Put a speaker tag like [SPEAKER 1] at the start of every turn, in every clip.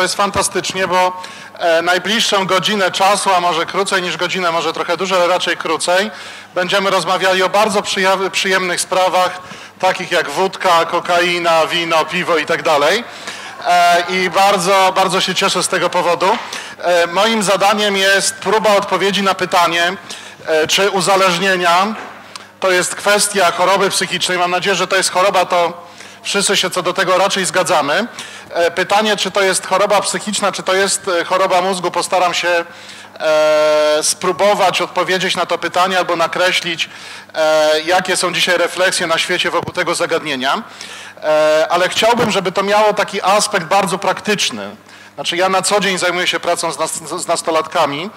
[SPEAKER 1] to jest fantastycznie, bo e, najbliższą godzinę czasu, a może krócej niż godzinę, może trochę dłużej, ale raczej krócej, będziemy rozmawiali o bardzo przyjemnych sprawach, takich jak wódka, kokaina, wino, piwo i tak dalej. E, I bardzo, bardzo się cieszę z tego powodu. E, moim zadaniem jest próba odpowiedzi na pytanie, czy uzależnienia to jest kwestia choroby psychicznej. Mam nadzieję, że to jest choroba, to wszyscy się co do tego raczej zgadzamy. E, pytanie, czy to jest choroba psychiczna, czy to jest e, choroba mózgu, postaram się e, spróbować odpowiedzieć na to pytanie albo nakreślić, jakie są dzisiaj refleksje na świecie wokół tego zagadnienia. Ale chciałbym, żeby to miało taki aspekt bardzo praktyczny. Znaczy ja na co dzień zajmuję się pracą z, nastolatkami.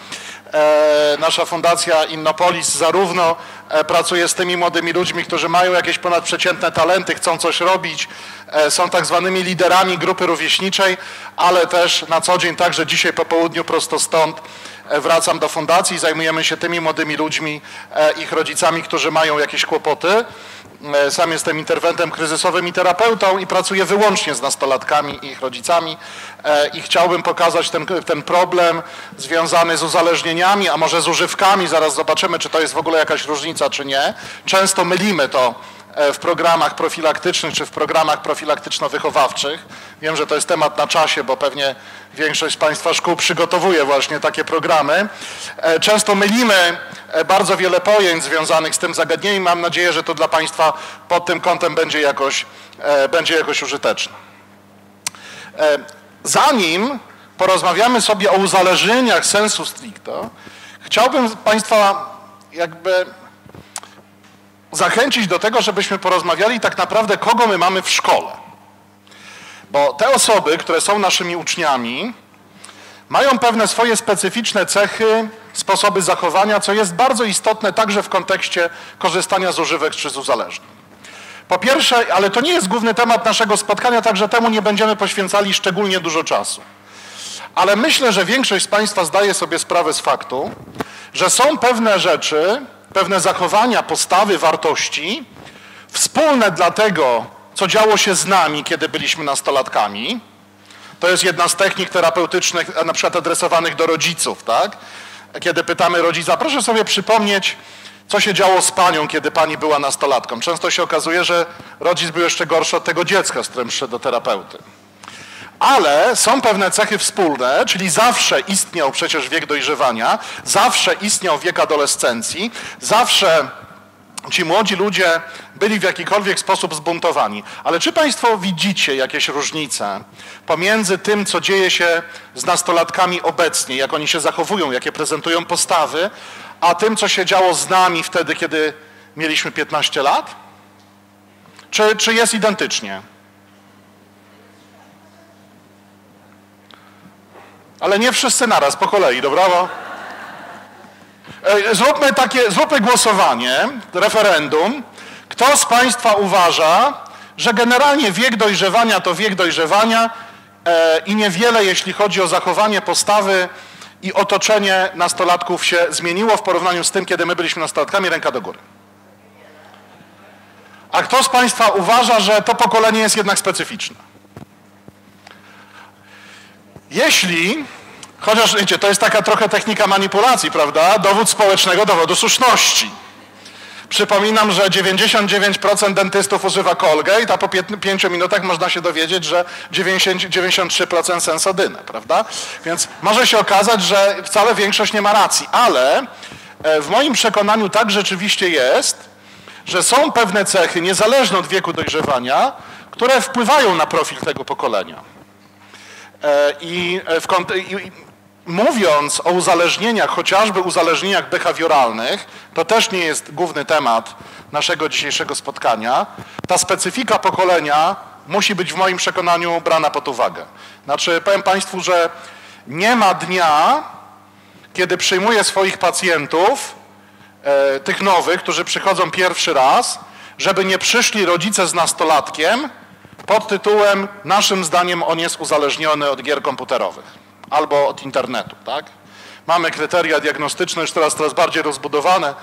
[SPEAKER 1] Nasza fundacja Innopolis zarówno E, pracuję z tymi młodymi ludźmi, którzy mają jakieś ponadprzeciętne talenty, chcą coś robić, e, są tak zwanymi liderami grupy rówieśniczej, ale też na co dzień, także dzisiaj po południu prosto stąd e, wracam do fundacji, zajmujemy się tymi młodymi ludźmi, ich rodzicami, którzy mają jakieś kłopoty. E, sam jestem interwentem kryzysowym i terapeutą i pracuję wyłącznie z nastolatkami i ich rodzicami e, i chciałbym pokazać ten, ten problem związany z uzależnieniami, a może z używkami. Zaraz zobaczymy, czy to jest w ogóle jakaś różnica, czy nie. Często mylimy to w programach profilaktycznych czy w programach profilaktyczno-wychowawczych. Wiem, że to jest temat na czasie, bo pewnie większość z Państwa szkół przygotowuje właśnie takie programy. E, często mylimy e, bardzo wiele pojęć związanych z tym zagadnieniem. Mam nadzieję, że to dla Państwa pod tym kątem będzie jakoś, będzie jakoś użyteczne. Zanim porozmawiamy sobie o uzależnieniach sensu stricto, chciałbym Państwa jakby zachęcić do tego, żebyśmy porozmawiali tak naprawdę, kogo my mamy w szkole. Bo te osoby, które są naszymi uczniami, mają pewne swoje specyficzne cechy, sposoby zachowania, co jest bardzo istotne także w kontekście korzystania z używek czy z uzależnień. Po pierwsze, ale to nie jest główny temat naszego spotkania, także temu nie będziemy poświęcali szczególnie dużo czasu. Ale myślę, że większość z Państwa zdaje sobie sprawę z faktu, że są pewne rzeczy, pewne zachowania, postawy, wartości, wspólne dla tego, co działo się z nami, kiedy byliśmy nastolatkami. To jest jedna z technik terapeutycznych, na przykład adresowanych do rodziców, tak? Kiedy pytamy rodzica, proszę sobie przypomnieć, co się działo z panią, kiedy pani była nastolatką. Często się okazuje, że rodzic był jeszcze gorszy od tego dziecka, z którym przyszedł do terapeuty. Ale są pewne cechy wspólne, czyli zawsze istniał przecież wiek dojrzewania, zawsze istniał wiek adolescencji, zawsze ci młodzi ludzie byli w jakikolwiek sposób zbuntowani. Ale czy Państwo widzicie jakieś różnice pomiędzy tym, co dzieje się z nastolatkami obecnie, jak oni się zachowują, jakie prezentują postawy, a tym, co się działo z nami wtedy, kiedy mieliśmy 15 lat? Czy, czy jest identycznie? Ale nie wszyscy naraz, po kolei, dobra? Bo... Zróbmy takie, zróbmy głosowanie, referendum. Kto z Państwa uważa, że generalnie wiek dojrzewania to wiek dojrzewania e, i niewiele, jeśli chodzi o zachowanie postawy i otoczenie nastolatków się zmieniło w porównaniu z tym, kiedy my byliśmy nastolatkami, ręka do góry. A kto z Państwa uważa, że to pokolenie jest jednak specyficzne? Jeśli, chociaż wiecie, to jest taka trochę technika manipulacji, prawda? Dowód społecznego dowodu słuszności. Przypominam, że 99% dentystów używa Colgate, a po 5 minutach można się dowiedzieć, że 90, 93% sensodynę, prawda? Więc może się okazać, że wcale większość nie ma racji, ale e, w moim przekonaniu tak rzeczywiście jest, że są pewne cechy, niezależne od wieku dojrzewania, które wpływają na profil tego pokolenia. E, I, e, w, i mówiąc o uzależnieniach, chociażby uzależnieniach behawioralnych, to też nie jest główny temat naszego dzisiejszego spotkania, ta specyfika pokolenia musi być w moim przekonaniu brana pod uwagę. Znaczy, powiem Państwu, że nie ma dnia, kiedy przyjmuję swoich pacjentów, e, tych nowych, którzy przychodzą pierwszy raz, żeby nie przyszli rodzice z nastolatkiem, pod tytułem Naszym zdaniem on jest uzależniony od gier komputerowych albo od internetu. Tak? Mamy kryteria diagnostyczne, już teraz coraz bardziej rozbudowane,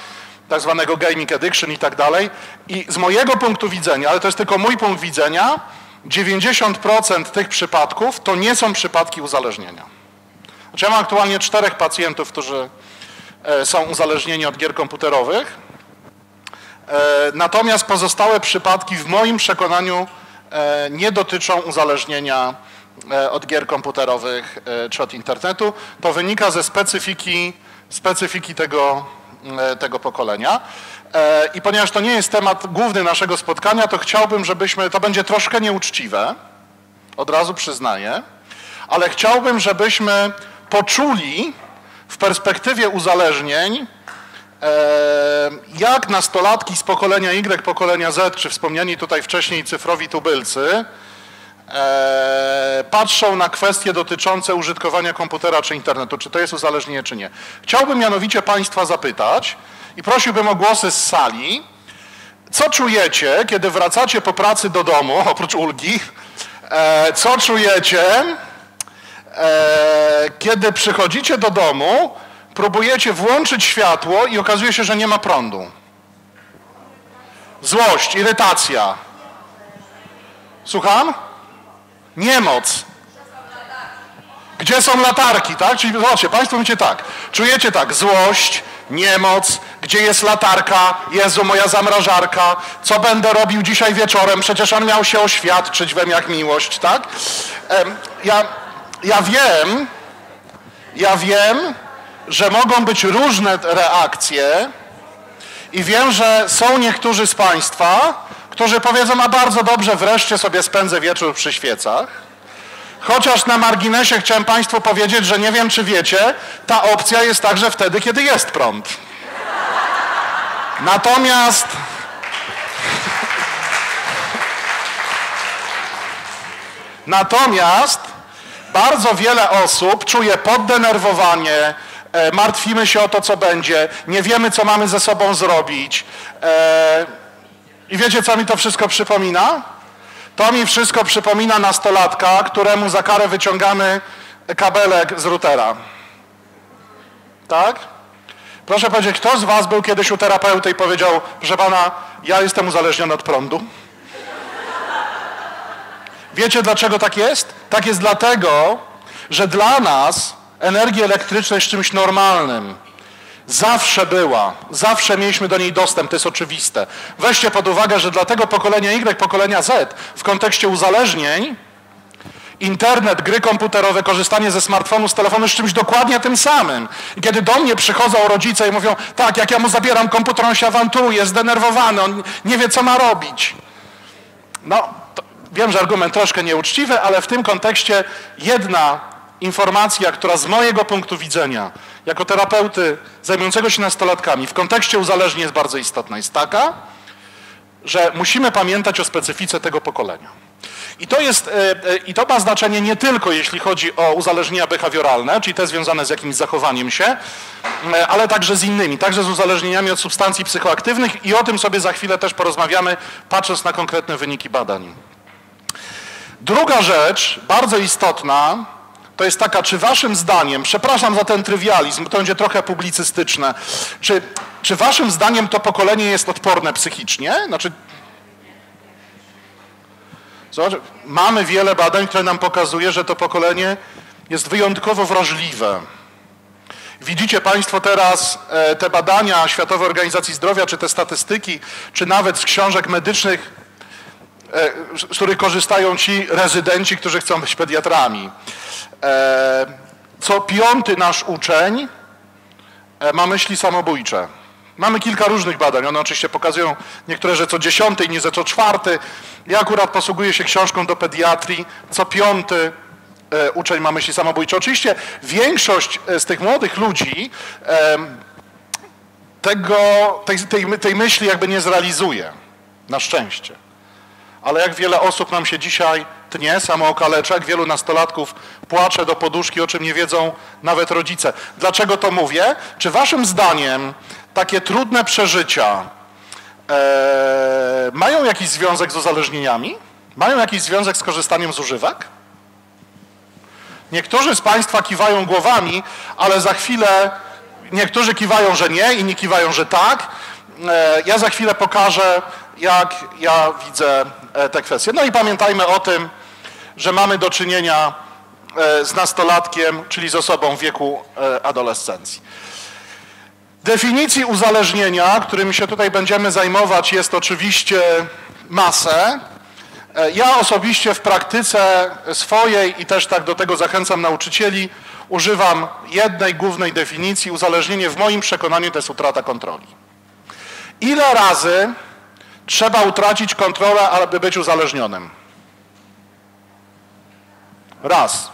[SPEAKER 1] tak zwanego gaming addiction i tak dalej. I z mojego punktu widzenia, ale to jest tylko mój punkt widzenia, 90% tych przypadków to nie są przypadki uzależnienia. Znaczy ja mam aktualnie czterech pacjentów, którzy e, są uzależnieni od gier komputerowych. E, natomiast pozostałe przypadki w moim przekonaniu nie dotyczą uzależnienia od gier komputerowych czy od internetu. To wynika ze specyfiki, specyfiki tego, tego pokolenia. I ponieważ to nie jest temat główny naszego spotkania, to chciałbym, żebyśmy, to będzie troszkę nieuczciwe, od razu przyznaję, ale chciałbym, żebyśmy poczuli w perspektywie uzależnień, jak nastolatki z pokolenia Y, pokolenia Z, czy wspomniani tutaj wcześniej cyfrowi tubylcy, patrzą na kwestie dotyczące użytkowania komputera czy internetu, czy to jest uzależnienie, czy nie. Chciałbym mianowicie Państwa zapytać i prosiłbym o głosy z sali, co czujecie, kiedy wracacie po pracy do domu, oprócz ulgi, co czujecie, e, kiedy przychodzicie do domu, próbujecie włączyć światło i okazuje się, że nie ma prądu. Złość, irytacja. Słucham? Niemoc. Gdzie są latarki, tak? Czyli zobaczcie, Państwo mówicie tak, czujecie tak, złość, niemoc, gdzie jest latarka, Jezu, moja zamrażarka, co będę robił dzisiaj wieczorem, przecież on miał się oświadczyć we jak miłość, tak? Ja ja wiem, ja wiem, że mogą być różne reakcje i wiem, że są niektórzy z Państwa, którzy powiedzą, a bardzo dobrze, wreszcie sobie spędzę wieczór przy świecach. Chociaż na marginesie chciałem Państwu powiedzieć, że nie wiem, czy wiecie, ta opcja jest także wtedy, kiedy jest prąd. Natomiast Natomiast bardzo wiele osób czuje poddenerwowanie, martwimy się o to, co będzie, nie wiemy, co mamy ze sobą zrobić. E, I wiecie, co mi to wszystko przypomina? To mi wszystko przypomina nastolatka, któremu za karę wyciągamy kabelek z routera. Tak? Proszę powiedzieć, kto z Was był kiedyś u terapeuty i powiedział, proszę Pana, ja jestem uzależniony od prądu? Wiecie dlaczego tak jest? Tak jest dlatego, że dla nas energia elektryczna jest czymś normalnym. Zawsze była, zawsze mieliśmy do niej dostęp, to jest oczywiste. Weźcie pod uwagę, że dla tego pokolenia Y, pokolenia Z w kontekście uzależnień internet, gry komputerowe, korzystanie ze smartfonu, z telefonu jest czymś dokładnie tym samym. I kiedy do mnie przychodzą rodzice i mówią, tak, jak ja mu zabieram komputer, on się awanturuje, zdenerwowany, on nie wie, co ma robić. No, Wiem, że argument troszkę nieuczciwy, ale w tym kontekście jedna informacja, która z mojego punktu widzenia, jako terapeuty zajmującego się nastolatkami, w kontekście uzależnień jest bardzo istotna, jest taka, że musimy pamiętać o specyfice tego pokolenia. I to, jest, e, e, I to ma znaczenie nie tylko jeśli chodzi o uzależnienia behawioralne, czyli te związane z jakimś zachowaniem się, e, ale także z innymi, także z uzależnieniami od substancji psychoaktywnych i o tym sobie za chwilę też porozmawiamy, patrząc na konkretne wyniki badań. Druga rzecz, bardzo istotna, to jest taka, czy waszym zdaniem, przepraszam za ten trywializm, to będzie trochę publicystyczne, czy, czy waszym zdaniem to pokolenie jest odporne psychicznie? Znaczy, zobacz, mamy wiele badań, które nam pokazuje, że to pokolenie jest wyjątkowo wrażliwe. Widzicie Państwo teraz e, te badania Światowej Organizacji Zdrowia, czy te statystyki, czy nawet z książek medycznych, z których korzystają ci rezydenci, którzy chcą być pediatrami. E, co piąty nasz uczeń e, ma myśli samobójcze. Mamy kilka różnych badań, one oczywiście pokazują niektóre, że co dziesiąty, nie że co czwarty. Ja akurat posługuję się książką do pediatrii, co piąty uczeń ma myśli samobójcze. Oczywiście większość z tych młodych ludzi tego, tej, tej, tej myśli jakby nie zrealizuje, na szczęście ale jak wiele osób nam się dzisiaj tnie, samookaleczek, wielu nastolatków płacze do poduszki, o czym nie wiedzą nawet rodzice. Dlaczego to mówię? Czy waszym zdaniem takie trudne przeżycia e, mają jakiś związek z uzależnieniami? Mają jakiś związek z korzystaniem z używek? Niektórzy z Państwa kiwają głowami, ale za chwilę niektórzy kiwają, że nie, inni kiwają, że tak. E, ja za chwilę pokażę, jak ja widzę te kwestie. No i pamiętajmy o tym, że mamy do czynienia e, z nastolatkiem, czyli z osobą w wieku e, adolescencji. Definicji uzależnienia, którym się tutaj będziemy zajmować, jest oczywiście masę. Ja osobiście w praktyce swojej i też tak do tego zachęcam nauczycieli, używam jednej głównej definicji. Uzależnienie w moim przekonaniu to jest utrata kontroli. Ile razy trzeba utracić kontrolę, aby być uzależnionym? Raz.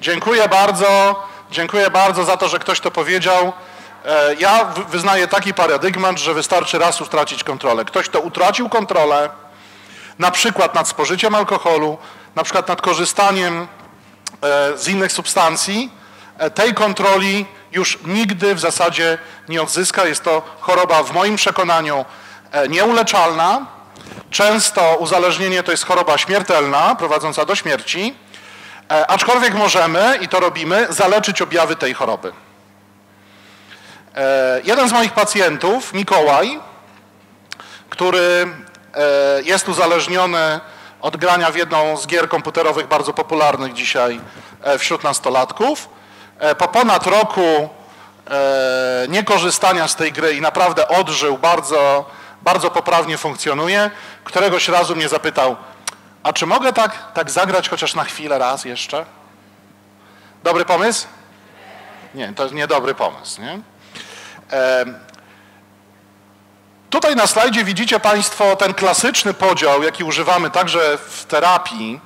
[SPEAKER 1] Dziękuję bardzo. Dziękuję bardzo za to, że ktoś to powiedział. E, ja wyznaję taki paradygmat, że wystarczy raz utracić kontrolę. Ktoś, kto utracił kontrolę, na przykład nad spożyciem alkoholu, na przykład nad korzystaniem e, z innych substancji, e, tej kontroli już nigdy w zasadzie nie odzyska. Jest to choroba w moim przekonaniu nieuleczalna. Często uzależnienie to jest choroba śmiertelna, prowadząca do śmierci, aczkolwiek możemy, i to robimy, zaleczyć objawy tej choroby. E, jeden z moich pacjentów, Mikołaj, który e, jest uzależniony od grania w jedną z gier komputerowych bardzo popularnych dzisiaj e, wśród nastolatków, po ponad roku niekorzystania z tej gry i naprawdę odżył, bardzo, bardzo poprawnie funkcjonuje, któregoś razu mnie zapytał, a czy mogę tak, tak zagrać chociaż na chwilę raz jeszcze? Dobry pomysł? Nie, to jest niedobry pomysł, nie? Tutaj na slajdzie widzicie Państwo ten klasyczny podział, jaki używamy także w terapii,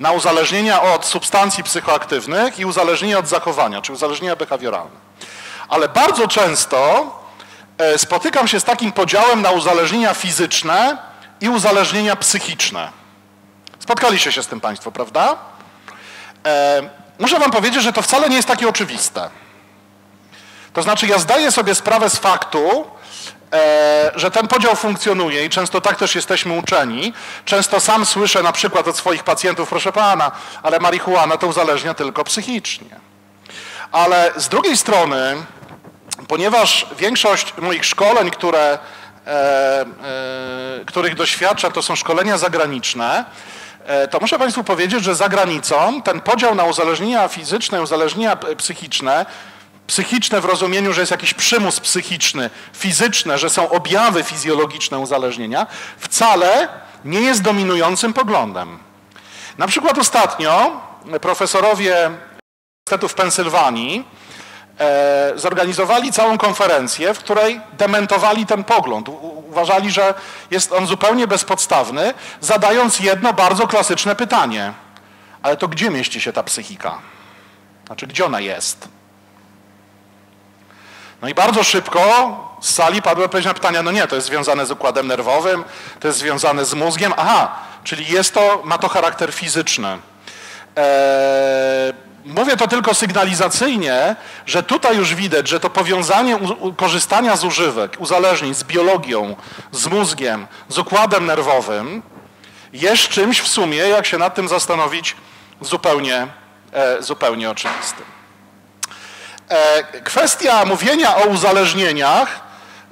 [SPEAKER 1] na uzależnienia od substancji psychoaktywnych i uzależnienia od zachowania, czy uzależnienia behawioralne. Ale bardzo często e, spotykam się z takim podziałem na uzależnienia fizyczne i uzależnienia psychiczne. Spotkaliście się z tym Państwo, prawda? Muszę Wam powiedzieć, że to wcale nie jest takie oczywiste. To znaczy ja zdaję sobie sprawę z faktu, e, że ten podział funkcjonuje i często tak też jesteśmy uczeni. Często sam słyszę na przykład od swoich pacjentów, proszę pana, ale marihuana to uzależnia tylko psychicznie. Ale z drugiej strony, ponieważ większość moich szkoleń, które, e, e, których doświadczam, to są szkolenia zagraniczne, e, to muszę Państwu powiedzieć, że za granicą ten podział na uzależnienia fizyczne, uzależnienia psychiczne Psychiczne w rozumieniu, że jest jakiś przymus psychiczny, fizyczne, że są objawy fizjologiczne uzależnienia, wcale nie jest dominującym poglądem. Na przykład ostatnio profesorowie Uniwersytetu w Pensylwanii zorganizowali całą konferencję, w której dementowali ten pogląd. Uważali, że jest on zupełnie bezpodstawny, zadając jedno bardzo klasyczne pytanie. Ale to gdzie mieści się ta psychika? Znaczy, gdzie ona jest? No i bardzo szybko z sali padły odpowiedzi pytania, no nie, to jest związane z układem nerwowym, to jest związane z mózgiem. Aha, czyli jest to, ma to charakter fizyczny. Eee, mówię to tylko sygnalizacyjnie, że tutaj już widać, że to powiązanie korzystania z używek, uzależnień z biologią, z mózgiem, z układem nerwowym jest czymś w sumie, jak się nad tym zastanowić, zupełnie, e, zupełnie oczywistym. E, kwestia mówienia o uzależnieniach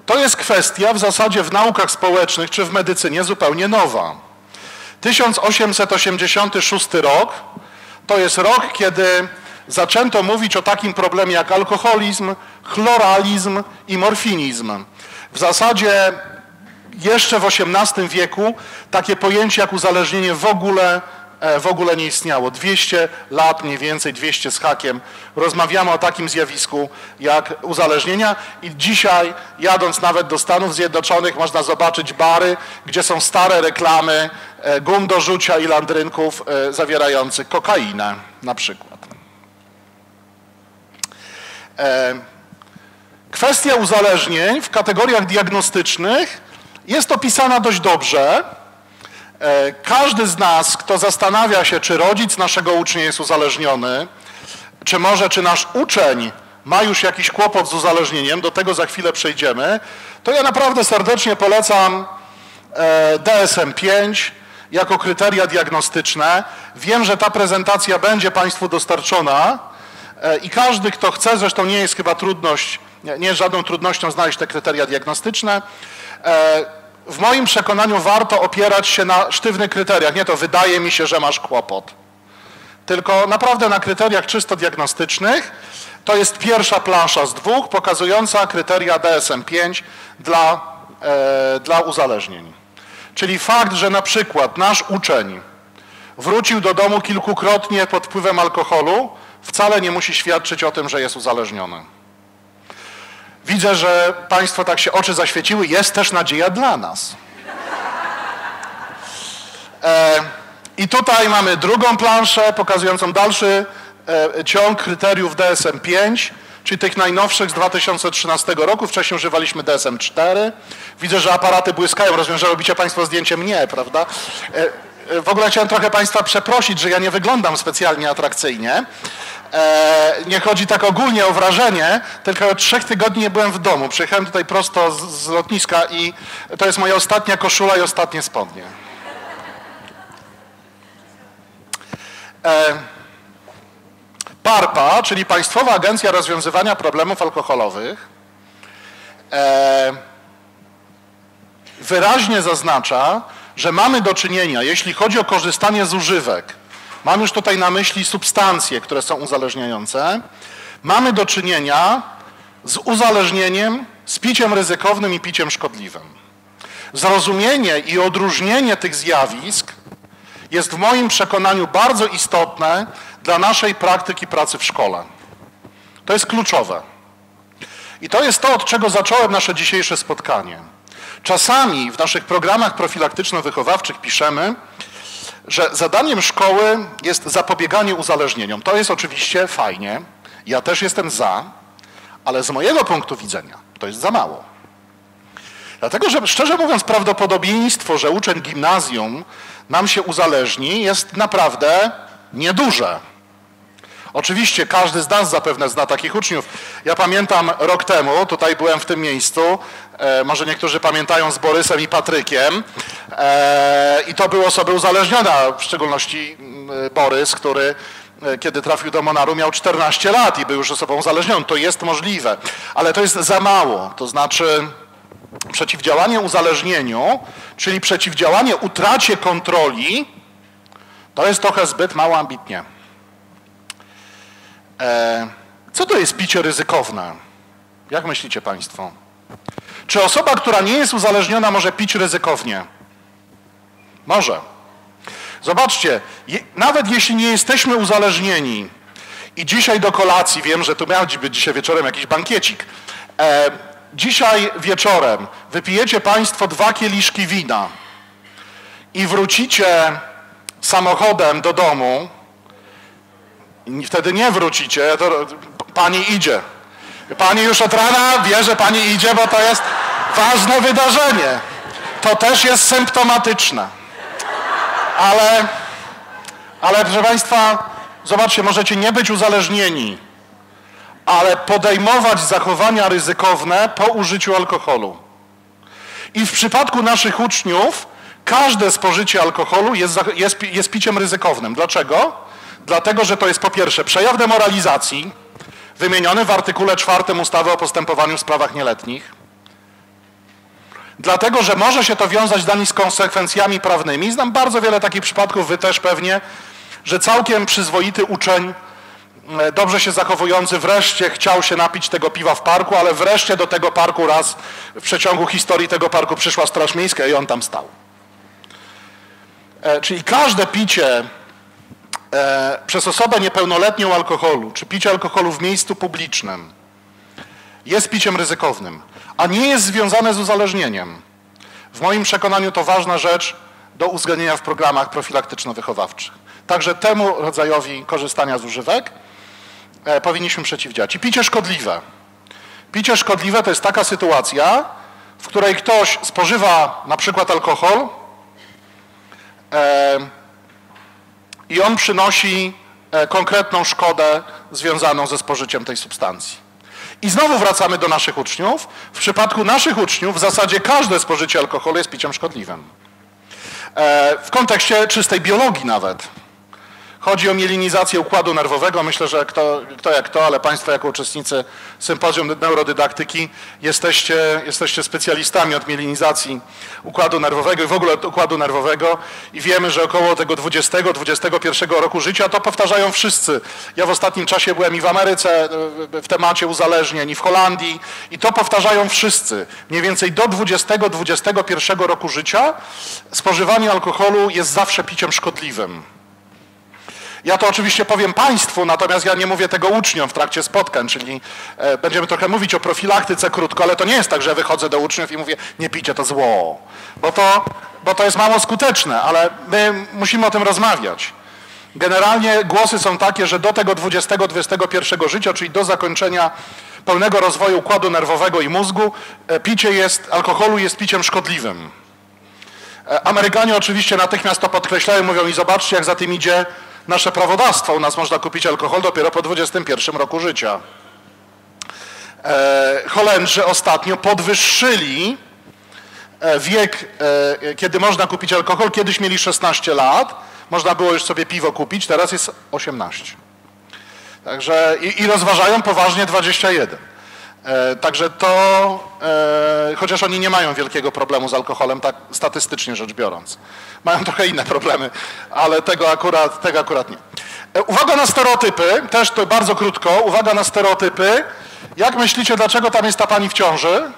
[SPEAKER 1] to jest kwestia w zasadzie w naukach społecznych czy w medycynie zupełnie nowa. 1886 rok to jest rok, kiedy zaczęto mówić o takim problemie jak alkoholizm, chloralizm i morfinizm. W zasadzie jeszcze w XVIII wieku takie pojęcie jak uzależnienie w ogóle w ogóle nie istniało. 200 lat, mniej więcej 200 z hakiem, rozmawiamy o takim zjawisku jak uzależnienia i dzisiaj jadąc nawet do Stanów Zjednoczonych można zobaczyć bary, gdzie są stare reklamy e, gum do rzucia i landrynków e, zawierających kokainę na przykład. Kwestia uzależnień w kategoriach diagnostycznych jest opisana dość dobrze. E, każdy z nas, kto zastanawia się, czy rodzic naszego ucznia jest uzależniony, czy może, czy nasz uczeń ma już jakiś kłopot z uzależnieniem, do tego za chwilę przejdziemy, to ja naprawdę serdecznie polecam e, DSM-5 jako kryteria diagnostyczne. Wiem, że ta prezentacja będzie Państwu dostarczona e, i każdy, kto chce, zresztą nie jest chyba trudność, nie jest żadną trudnością znaleźć te kryteria diagnostyczne, w moim przekonaniu warto opierać się na sztywnych kryteriach. Nie to wydaje mi się, że masz kłopot. Tylko naprawdę na kryteriach czysto diagnostycznych. To jest pierwsza plansza z dwóch pokazująca kryteria DSM-5 dla, e, dla uzależnień. Czyli fakt, że na przykład nasz uczeń wrócił do domu kilkukrotnie pod wpływem alkoholu, wcale nie musi świadczyć o tym, że jest uzależniony. Widzę, że Państwo tak się oczy zaświeciły. Jest też nadzieja dla nas. E, I tutaj mamy drugą planszę pokazującą dalszy e, ciąg kryteriów DSM-5, czyli tych najnowszych z 2013 roku. Wcześniej używaliśmy DSM-4. Widzę, że aparaty błyskają. Rozumiem, że robicie Państwo zdjęcie mnie, prawda? E, w ogóle chciałem trochę Państwa przeprosić, że ja nie wyglądam specjalnie atrakcyjnie. E, nie chodzi tak ogólnie o wrażenie, tylko od trzech tygodni nie byłem w domu. Przyjechałem tutaj prosto z, lotniska i to jest moja ostatnia koszula i ostatnie spodnie. E, PARPA, czyli Państwowa Agencja Rozwiązywania Problemów Alkoholowych, e, wyraźnie zaznacza, że mamy do czynienia, jeśli chodzi o korzystanie z używek, mam już tutaj na myśli substancje, które są uzależniające, mamy do czynienia z uzależnieniem, z piciem ryzykownym i piciem szkodliwym. Zrozumienie i odróżnienie tych zjawisk jest w moim przekonaniu bardzo istotne dla naszej praktyki pracy w szkole. To jest kluczowe. I to jest to, od czego zacząłem nasze dzisiejsze spotkanie. Czasami w naszych programach profilaktyczno-wychowawczych piszemy, że zadaniem szkoły jest zapobieganie uzależnieniom. To jest oczywiście fajnie, ja też jestem za, ale z mojego punktu widzenia to jest za mało. Dlatego, że szczerze mówiąc, prawdopodobieństwo, że uczeń gimnazjum nam się uzależni, jest naprawdę nieduże. Oczywiście każdy z nas zapewne zna takich uczniów. Ja pamiętam rok temu, tutaj byłem w tym miejscu, e, może niektórzy pamiętają z Borysem i Patrykiem e, i to były osoby uzależnione, w szczególności mm, Borys, który e, kiedy trafił do Monaru miał 14 lat i był już osobą uzależnioną. To jest możliwe, ale to jest za mało. To znaczy przeciwdziałanie uzależnieniu, czyli przeciwdziałanie utracie kontroli, to jest trochę zbyt mało ambitnie. E, co to jest picie ryzykowne? Jak myślicie Państwo? Czy osoba, która nie jest uzależniona, może pić ryzykownie? Może. Zobaczcie, nawet jeśli nie jesteśmy uzależnieni i dzisiaj do kolacji, wiem, że tu miał być dzisiaj wieczorem jakiś bankiecik, e, dzisiaj wieczorem wypijecie Państwo dwa kieliszki wina i wrócicie samochodem do domu, wtedy nie wrócicie, to pani idzie. Pani już od rana wie, że pani idzie, bo to jest ważne wydarzenie. To też jest symptomatyczne. Ale, ale proszę Państwa, zobaczcie, możecie nie być uzależnieni, ale podejmować zachowania ryzykowne po użyciu alkoholu. I w przypadku naszych uczniów każde spożycie alkoholu jest, jest, jest piciem ryzykownym. Dlaczego? Dlatego, że to jest po pierwsze przejaw demoralizacji, wymieniony w artykule 4 ustawy o postępowaniu w sprawach nieletnich. Dlatego, że może się to wiązać dla nich z konsekwencjami prawnymi. Znam bardzo wiele takich przypadków, wy też pewnie, że całkiem przyzwoity uczeń, e, dobrze się zachowujący, wreszcie chciał się napić tego piwa w parku, ale wreszcie do tego parku raz w przeciągu historii tego parku przyszła Straż Miejska i on tam stał. E, czyli każde picie przez osobę niepełnoletnią alkoholu, czy picie alkoholu w miejscu publicznym jest piciem ryzykownym, a nie jest związane z uzależnieniem. W moim przekonaniu to ważna rzecz do uwzględnienia w programach profilaktyczno-wychowawczych. Także temu rodzajowi korzystania z używek e, powinniśmy przeciwdziałać. I picie szkodliwe. Picie szkodliwe to jest taka sytuacja, w której ktoś spożywa na przykład alkohol, e, i on przynosi e, konkretną szkodę związaną ze spożyciem tej substancji. I znowu wracamy do naszych uczniów. W przypadku naszych uczniów w zasadzie każde spożycie alkoholu jest piciem szkodliwym. E, w kontekście czystej biologii nawet. Chodzi o mielinizację układu nerwowego. Myślę, że kto, kto jak to, ale Państwo jako uczestnicy sympozjum neurodydaktyki jesteście, jesteście specjalistami od mielinizacji układu nerwowego i w ogóle układu nerwowego i wiemy, że około tego 20-21 roku życia to powtarzają wszyscy. Ja w ostatnim czasie byłem i w Ameryce w temacie uzależnień i w Holandii i to powtarzają wszyscy. Mniej więcej do 20-21 roku życia spożywanie alkoholu jest zawsze piciem szkodliwym. Ja to oczywiście powiem Państwu, natomiast ja nie mówię tego uczniom w trakcie spotkań, czyli e, będziemy trochę mówić o profilaktyce krótko, ale to nie jest tak, że wychodzę do uczniów i mówię, nie picie to zło, bo to, bo to jest mało skuteczne, ale my musimy o tym rozmawiać. Generalnie głosy są takie, że do tego 20-21 życia, czyli do zakończenia pełnego rozwoju układu nerwowego i mózgu, e, picie jest, alkoholu jest piciem szkodliwym. E, Amerykanie oczywiście natychmiast to podkreślają, mówią i zobaczcie, jak za tym idzie nasze prawodawstwo. U nas można kupić alkohol dopiero po 21 roku życia. E, Holendrzy ostatnio podwyższyli e, wiek, e, kiedy można kupić alkohol. Kiedyś mieli 16 lat, można było już sobie piwo kupić, teraz jest 18. Także i, i rozważają poważnie 21. E, także to, e, chociaż oni nie mają wielkiego problemu z alkoholem, tak statystycznie rzecz biorąc. Mają trochę inne problemy, ale tego akurat, tego akurat nie. E, uwaga na stereotypy, też to bardzo krótko, uwaga na stereotypy. Jak myślicie, dlaczego tam jest ta pani w ciąży?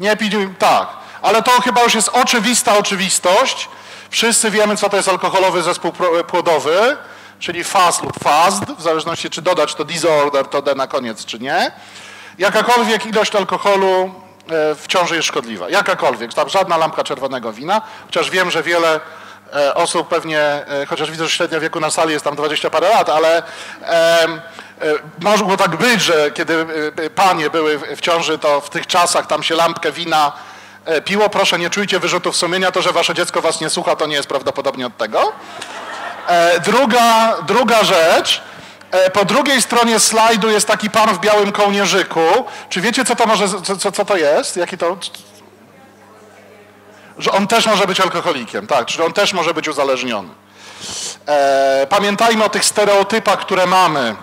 [SPEAKER 1] Nie pił, tak, ale to chyba już jest oczywista oczywistość. Wszyscy wiemy, co to jest alkoholowy zespół płodowy czyli fast lub fast, w zależności czy dodać to disorder, to D na koniec, czy nie. Jakakolwiek ilość alkoholu e, w ciąży jest szkodliwa. Jakakolwiek. Tam żadna lampka czerwonego wina, chociaż wiem, że wiele e, osób pewnie, e, chociaż widzę, że średnia wieku na sali jest tam 20 parę lat, ale e, mogło tak być, że kiedy panie były w ciąży, to w tych czasach tam się lampkę wina piło. Proszę, nie czujcie wyrzutów sumienia. To, że wasze dziecko was nie słucha, to nie jest prawdopodobnie od tego. E, druga, druga rzecz, e, po drugiej stronie slajdu jest taki pan w białym kołnierzyku. Czy wiecie, co to może, co, co to jest? Jaki to? Że on też może być alkoholikiem, tak, czyli on też może być uzależniony. E, pamiętajmy o tych stereotypach, które mamy.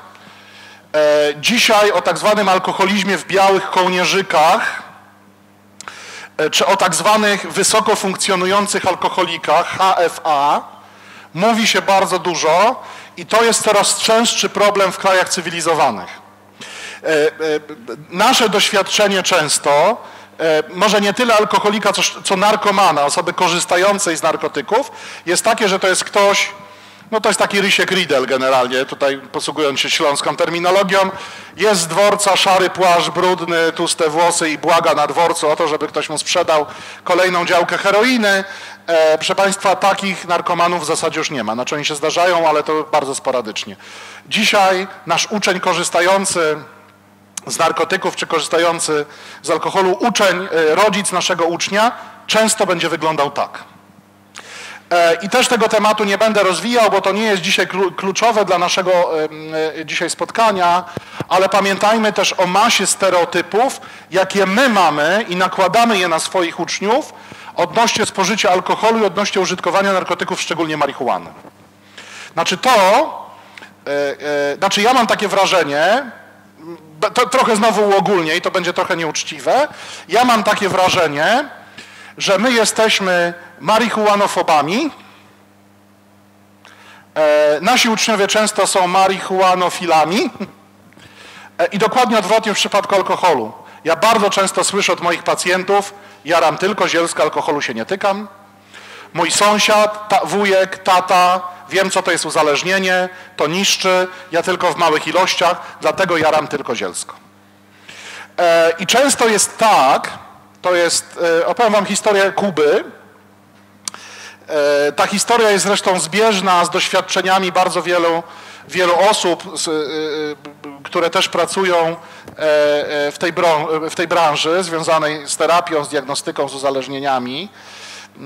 [SPEAKER 1] Dzisiaj o tak zwanym alkoholizmie w białych kołnierzykach, czy o tak zwanych wysoko funkcjonujących alkoholikach, HFA, mówi się bardzo dużo i to jest coraz częstszy problem w krajach cywilizowanych. E, e, nasze doświadczenie często, e, może nie tyle alkoholika, co, co narkomana, osoby korzystającej z narkotyków, jest takie, że to jest ktoś, no to jest taki Rysiek Riedel generalnie, tutaj posługując się śląską terminologią. Jest z dworca, szary płaszcz, brudny, tłuste włosy i błaga na dworcu o to, żeby ktoś mu sprzedał kolejną działkę heroiny. E, proszę Państwa, takich narkomanów w zasadzie już nie ma. Znaczy oni się zdarzają, ale to bardzo sporadycznie. Dzisiaj nasz uczeń korzystający z narkotyków czy korzystający z alkoholu, uczeń, e, rodzic naszego ucznia często będzie wyglądał tak. E, I też tego tematu nie będę rozwijał, bo to nie jest dzisiaj kluczowe dla naszego e, dzisiaj spotkania, ale pamiętajmy też o masie stereotypów, jakie my mamy i nakładamy je na swoich uczniów odnośnie spożycia alkoholu i odnośnie użytkowania narkotyków, szczególnie marihuany. Znaczy to, e, znaczy ja mam takie wrażenie, to trochę znowu uogólnie i to będzie trochę nieuczciwe, ja mam takie wrażenie, że my jesteśmy marihuanofobami. E, nasi uczniowie często są marihuanofilami. E, I dokładnie odwrotnie w przypadku alkoholu. Ja bardzo często słyszę od moich pacjentów, jaram tylko zielska, alkoholu się nie tykam. Mój sąsiad, ta, wujek, tata, wiem co to jest uzależnienie, to niszczy, ja tylko w małych ilościach, dlatego jaram tylko zielsko. E, I często jest tak, to jest, e, opowiem wam historię Kuby. E, ta historia jest zresztą zbieżna z doświadczeniami bardzo wielu, wielu osób, e, które też pracują w tej, w tej branży związanej z terapią, z diagnostyką, z uzależnieniami.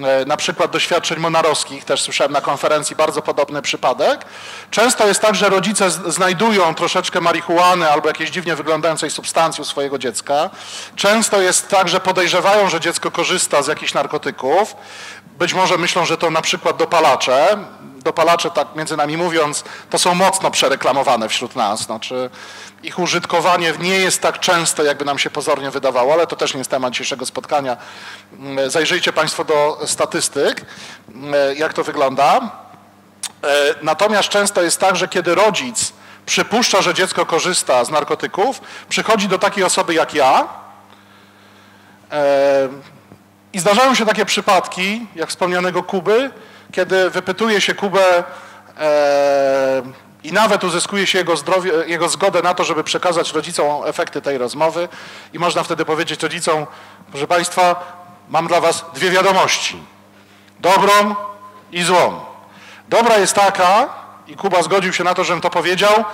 [SPEAKER 1] E, na przykład doświadczeń monarowskich, też słyszałem na konferencji bardzo podobny przypadek. Często jest tak, że rodzice znajdują troszeczkę marihuany albo jakieś dziwnie wyglądającej substancji u swojego dziecka. Często jest tak, że podejrzewają, że dziecko korzysta z jakichś narkotyków. Być może myślą, że to na przykład dopalacze. dopalacze, tak między nami mówiąc, to są mocno przereklamowane wśród nas. Znaczy ich użytkowanie nie jest tak częste, jakby nam się pozornie wydawało, ale to też nie jest temat dzisiejszego spotkania. Mm, zajrzyjcie Państwo do statystyk, mm, jak to wygląda. E, natomiast często jest tak, że kiedy rodzic przypuszcza, że dziecko korzysta z narkotyków, przychodzi do takiej osoby jak ja e, i zdarzają się takie przypadki, jak wspomnianego Kuby, kiedy wypytuje się Kubę e, i nawet uzyskuje się jego, zdrowie, jego zgodę na to, żeby przekazać rodzicom efekty tej rozmowy i można wtedy powiedzieć rodzicom, proszę Państwa, mam dla Was dwie wiadomości. Dobrą i złą. Dobra jest taka, i Kuba zgodził się na to, żebym to powiedział,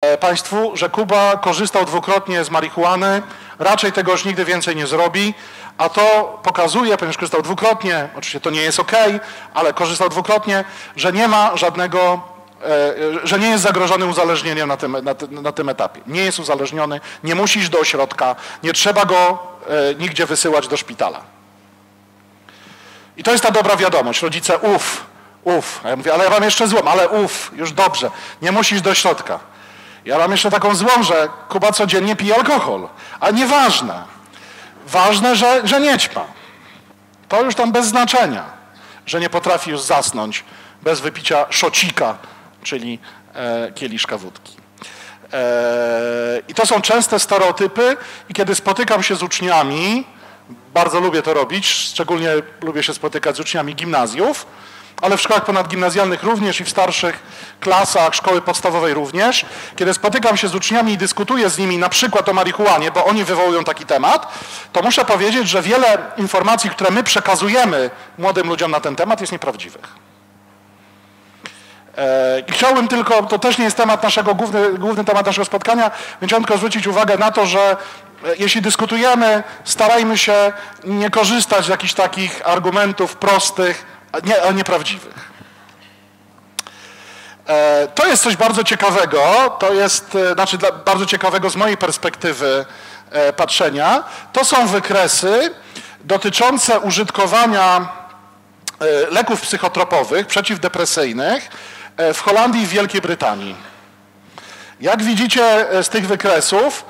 [SPEAKER 1] e, Państwu, że Kuba korzystał dwukrotnie z marihuany, raczej tego już nigdy więcej nie zrobi, a to pokazuje, ponieważ korzystał dwukrotnie, oczywiście to nie jest ok, ale korzystał dwukrotnie, że nie ma żadnego, e, że nie jest zagrożony uzależnieniem na tym, na, na tym etapie. Nie jest uzależniony, nie musi iść do ośrodka, nie trzeba go e, nigdzie wysyłać do szpitala. I to jest ta dobra wiadomość. Rodzice, uff, uff. A ja mówię, ale ja mam jeszcze złą, ale uff, już dobrze, nie musisz do środka. Ja mam jeszcze taką złą, że Kuba codziennie pije alkohol. A nieważne. Ważne, że, że nie ćpa. To już tam bez znaczenia, że nie potrafi już zasnąć bez wypicia szocika, czyli e, kieliszka wódki. E, I to są częste stereotypy i kiedy spotykam się z uczniami, bardzo lubię to robić, szczególnie lubię się spotykać z uczniami gimnazjów, ale w szkołach ponadgimnazjalnych również i w starszych klasach szkoły podstawowej również, kiedy spotykam się z uczniami i dyskutuję z nimi na przykład o marihuanie, bo oni wywołują taki temat, to muszę powiedzieć, że wiele informacji, które my przekazujemy młodym ludziom na ten temat jest nieprawdziwych. E, I chciałbym tylko, to też nie jest temat naszego, główny, główny temat naszego spotkania, więc chciałbym tylko zwrócić uwagę na to, że e, jeśli dyskutujemy, starajmy się nie korzystać z jakichś takich argumentów prostych, nie, ale nieprawdziwych. E, to jest coś bardzo ciekawego, to jest e, znaczy bardzo ciekawego z mojej perspektywy e, patrzenia. To są wykresy dotyczące użytkowania leków psychotropowych, przeciwdepresyjnych w Holandii i w Wielkiej Brytanii. Jak widzicie z tych wykresów,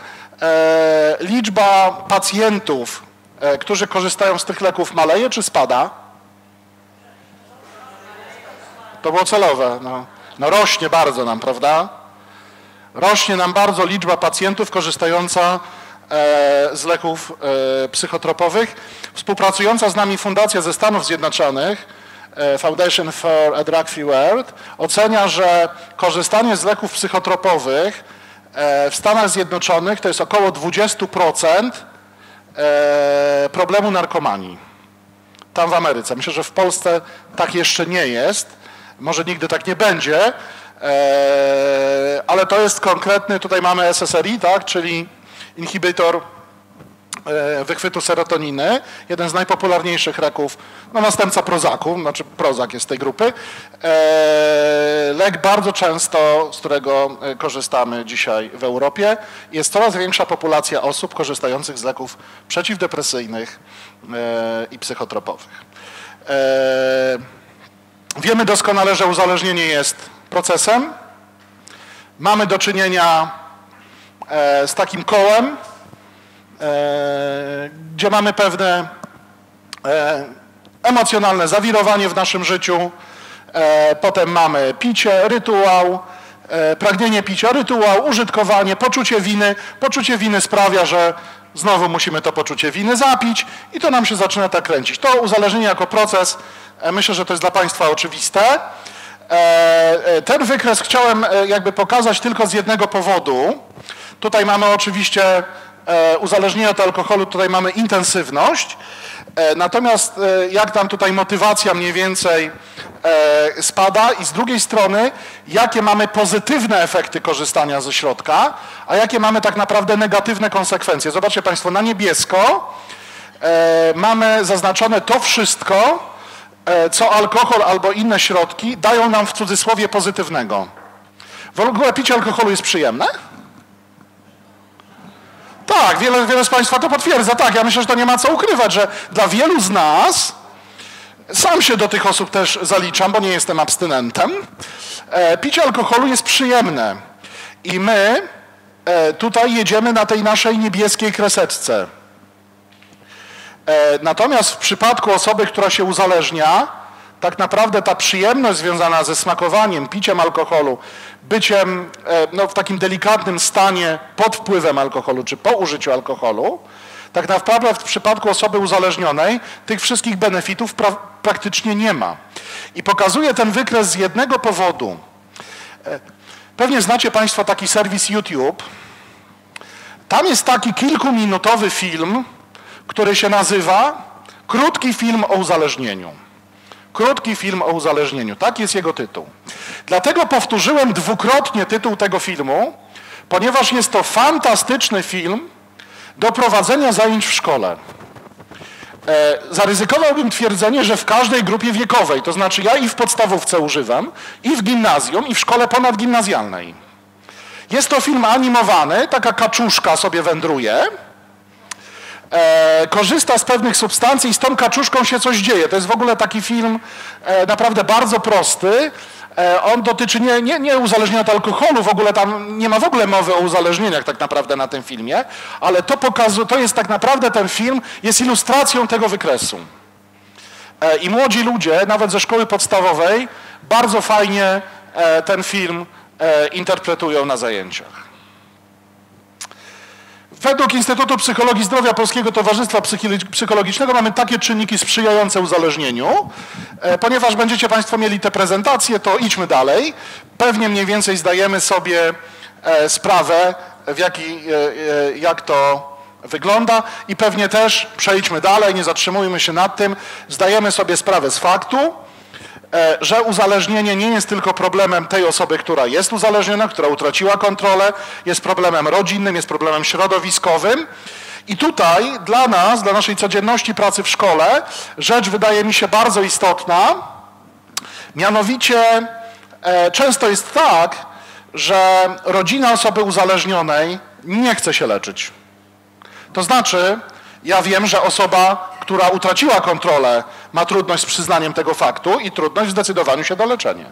[SPEAKER 1] liczba pacjentów, którzy korzystają z tych leków maleje czy spada? To było celowe. No. no rośnie bardzo nam, prawda? Rośnie nam bardzo liczba pacjentów korzystająca e, z leków e, psychotropowych. Współpracująca z nami fundacja ze Stanów Zjednoczonych, e, Foundation for a Drug-Free World, ocenia, że korzystanie z leków psychotropowych w Stanach Zjednoczonych to jest około 20% problemu narkomanii. Tam w Ameryce. Myślę, że w Polsce tak jeszcze nie jest. Może nigdy tak nie będzie, e, ale to jest konkretny, tutaj mamy SSRI, tak, czyli inhibitor e, wychwytu serotoniny, jeden z najpopularniejszych leków, no następca Prozaku, znaczy Prozak jest z tej grupy. E, lek bardzo często, z którego korzystamy dzisiaj w Europie. Jest coraz większa populacja osób korzystających z leków przeciwdepresyjnych i psychotropowych. Wiemy doskonale, że uzależnienie jest procesem. Mamy do czynienia e, z takim kołem, e, gdzie mamy pewne e, emocjonalne zawirowanie w naszym życiu. Potem mamy picie, rytuał, pragnienie picia, rytuał, użytkowanie, poczucie winy. Poczucie winy sprawia, że znowu musimy to poczucie winy zapić i to nam się zaczyna tak kręcić. To uzależnienie jako proces myślę, że to jest dla Państwa oczywiste. E, e, ten wykres chciałem jakby pokazać tylko z jednego powodu. Tutaj mamy oczywiście uzależnienie od alkoholu, tutaj mamy intensywność. Natomiast jak tam tutaj motywacja mniej więcej spada i z drugiej strony, jakie mamy pozytywne efekty korzystania ze środka, a jakie mamy tak naprawdę negatywne konsekwencje. Zobaczcie Państwo, na niebiesko mamy zaznaczone to wszystko, E, co alkohol albo inne środki dają nam w cudzysłowie pozytywnego. W ogóle picie alkoholu jest przyjemne? Tak, wiele, wiele z Państwa to potwierdza. Tak, ja myślę, że to nie ma co ukrywać, że dla wielu z nas Sam się do tych osób też zaliczam, bo nie jestem abstynentem. E, picie alkoholu jest przyjemne i my e, tutaj jedziemy na tej naszej niebieskiej kreseczce. E, natomiast w przypadku osoby, która się uzależnia, tak naprawdę ta przyjemność związana ze smakowaniem, piciem alkoholu, byciem no, w takim delikatnym stanie pod wpływem alkoholu czy po użyciu alkoholu, tak naprawdę w przypadku osoby uzależnionej tych wszystkich benefitów pra praktycznie nie ma. I pokazuję ten wykres z jednego powodu. E, pewnie znacie Państwo taki serwis YouTube. Tam jest taki kilkuminutowy film, który się nazywa Krótki film o uzależnieniu. Krótki film o uzależnieniu. Tak jest jego tytuł. Dlatego powtórzyłem dwukrotnie tytuł tego filmu, ponieważ jest to fantastyczny film, do prowadzenia zajęć w szkole. E, zaryzykowałbym twierdzenie, że w każdej grupie wiekowej, to znaczy ja i w podstawówce używam, i w gimnazjum, i w szkole ponadgimnazjalnej. Jest to film animowany, taka kaczuszka sobie wędruje, e, korzysta z pewnych substancji i z tą kaczuszką się coś dzieje. To jest w ogóle taki film e, naprawdę bardzo prosty, E, on dotyczy nie, nie, nie uzależnienia od alkoholu, w ogóle tam nie ma w ogóle mowy o uzależnieniach tak naprawdę na tym filmie, ale to pokazuje, to jest tak naprawdę ten film, jest ilustracją tego wykresu. E, I młodzi ludzie, nawet ze szkoły podstawowej, bardzo fajnie e, ten film interpretują na zajęciach. Według Instytutu Psychologii Zdrowia Polskiego Towarzystwa Psychologicznego mamy takie czynniki sprzyjające uzależnieniu. E, ponieważ będziecie Państwo mieli te prezentacje, to idźmy dalej. Pewnie mniej więcej zdajemy sobie e, sprawę, w jaki, e, jak to wygląda i pewnie też przejdźmy dalej, nie zatrzymujmy się nad tym. Zdajemy sobie sprawę z faktu, że uzależnienie nie jest tylko problemem tej osoby, która jest uzależniona, która utraciła kontrolę, jest problemem rodzinnym, jest problemem środowiskowym. I tutaj dla nas, dla naszej codzienności pracy w szkole, rzecz wydaje mi się bardzo istotna. Mianowicie e, często jest tak, że rodzina osoby uzależnionej nie chce się leczyć. To znaczy, ja wiem, że osoba, która utraciła kontrolę, ma trudność z przyznaniem tego faktu i trudność w zdecydowaniu się do leczenia.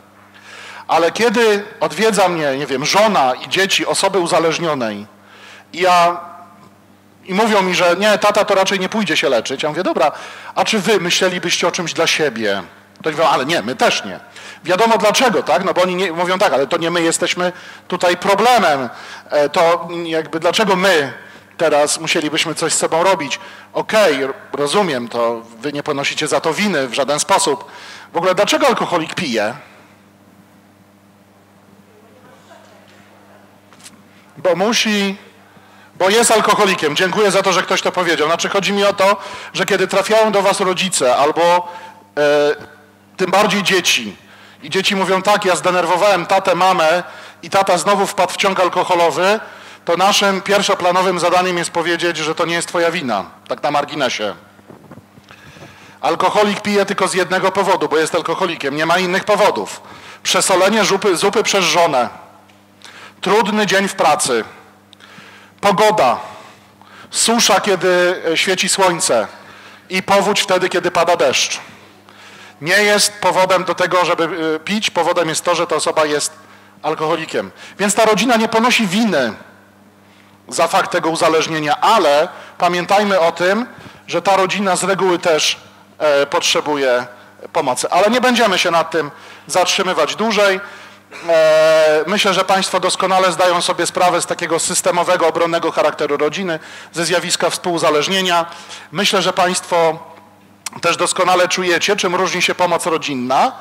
[SPEAKER 1] Ale kiedy odwiedza mnie, nie wiem, żona i dzieci osoby uzależnionej i ja i mówią mi, że nie, tata to raczej nie pójdzie się leczyć. Ja mówię, dobra, a czy wy myślelibyście o czymś dla siebie? To mówią, ale nie, my też nie. Wiadomo dlaczego, tak? No bo oni nie, mówią tak, ale to nie my jesteśmy tutaj problemem. E, to jakby dlaczego my teraz musielibyśmy coś z sobą robić. Okej, okay, rozumiem to, wy nie ponosicie za to winy w żaden sposób. W ogóle dlaczego alkoholik pije? Bo musi, bo jest alkoholikiem. Dziękuję za to, że ktoś to powiedział. Znaczy chodzi mi o to, że kiedy trafiają do was rodzice albo e, tym bardziej dzieci i dzieci mówią tak, ja zdenerwowałem tatę, mamę i tata znowu wpadł w ciąg alkoholowy, to naszym pierwszoplanowym zadaniem jest powiedzieć, że to nie jest twoja wina, tak na marginesie. Alkoholik pije tylko z jednego powodu, bo jest alkoholikiem, nie ma innych powodów. Przesolenie zupy, zupy przez żonę, trudny dzień w pracy, pogoda, susza, kiedy świeci słońce i powódź wtedy, kiedy pada deszcz. Nie jest powodem do tego, żeby y, pić, powodem jest to, że ta osoba jest alkoholikiem. Więc ta rodzina nie ponosi winy za fakt tego uzależnienia, ale pamiętajmy o tym, że ta rodzina z reguły też e, potrzebuje pomocy. Ale nie będziemy się nad tym zatrzymywać dłużej. E, myślę, że Państwo doskonale zdają sobie sprawę z takiego systemowego, obronnego charakteru rodziny, ze zjawiska współuzależnienia. Myślę, że Państwo też doskonale czujecie, czym różni się pomoc rodzinna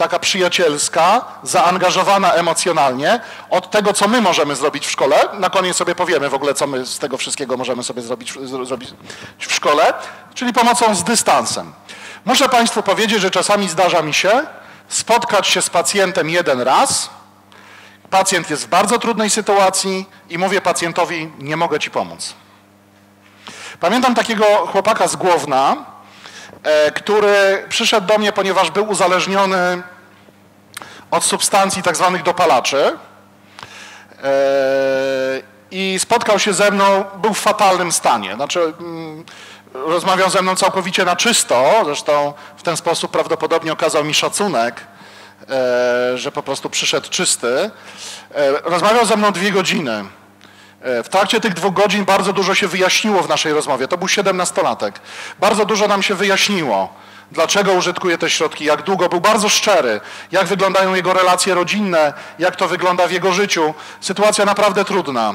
[SPEAKER 1] taka przyjacielska, zaangażowana emocjonalnie od tego, co my możemy zrobić w szkole. Na koniec sobie powiemy w ogóle, co my z tego wszystkiego możemy sobie zrobić, zrobić w szkole, czyli pomocą z dystansem. Muszę Państwu powiedzieć, że czasami zdarza mi się spotkać się z pacjentem jeden raz. Pacjent jest w bardzo trudnej sytuacji i mówię pacjentowi, nie mogę Ci pomóc. Pamiętam takiego chłopaka z Głowna, który przyszedł do mnie, ponieważ był uzależniony od substancji tak zwanych dopalaczy e, i spotkał się ze mną, był w fatalnym stanie. Znaczy, mm, rozmawiał ze mną całkowicie na czysto, zresztą w ten sposób prawdopodobnie okazał mi szacunek, e, że po prostu przyszedł czysty. E, rozmawiał ze mną dwie godziny. W trakcie tych dwóch godzin bardzo dużo się wyjaśniło w naszej rozmowie. To był siedemnastolatek. Bardzo dużo nam się wyjaśniło dlaczego użytkuje te środki, jak długo. Był bardzo szczery, jak wyglądają jego relacje rodzinne, jak to wygląda w jego życiu. Sytuacja naprawdę trudna.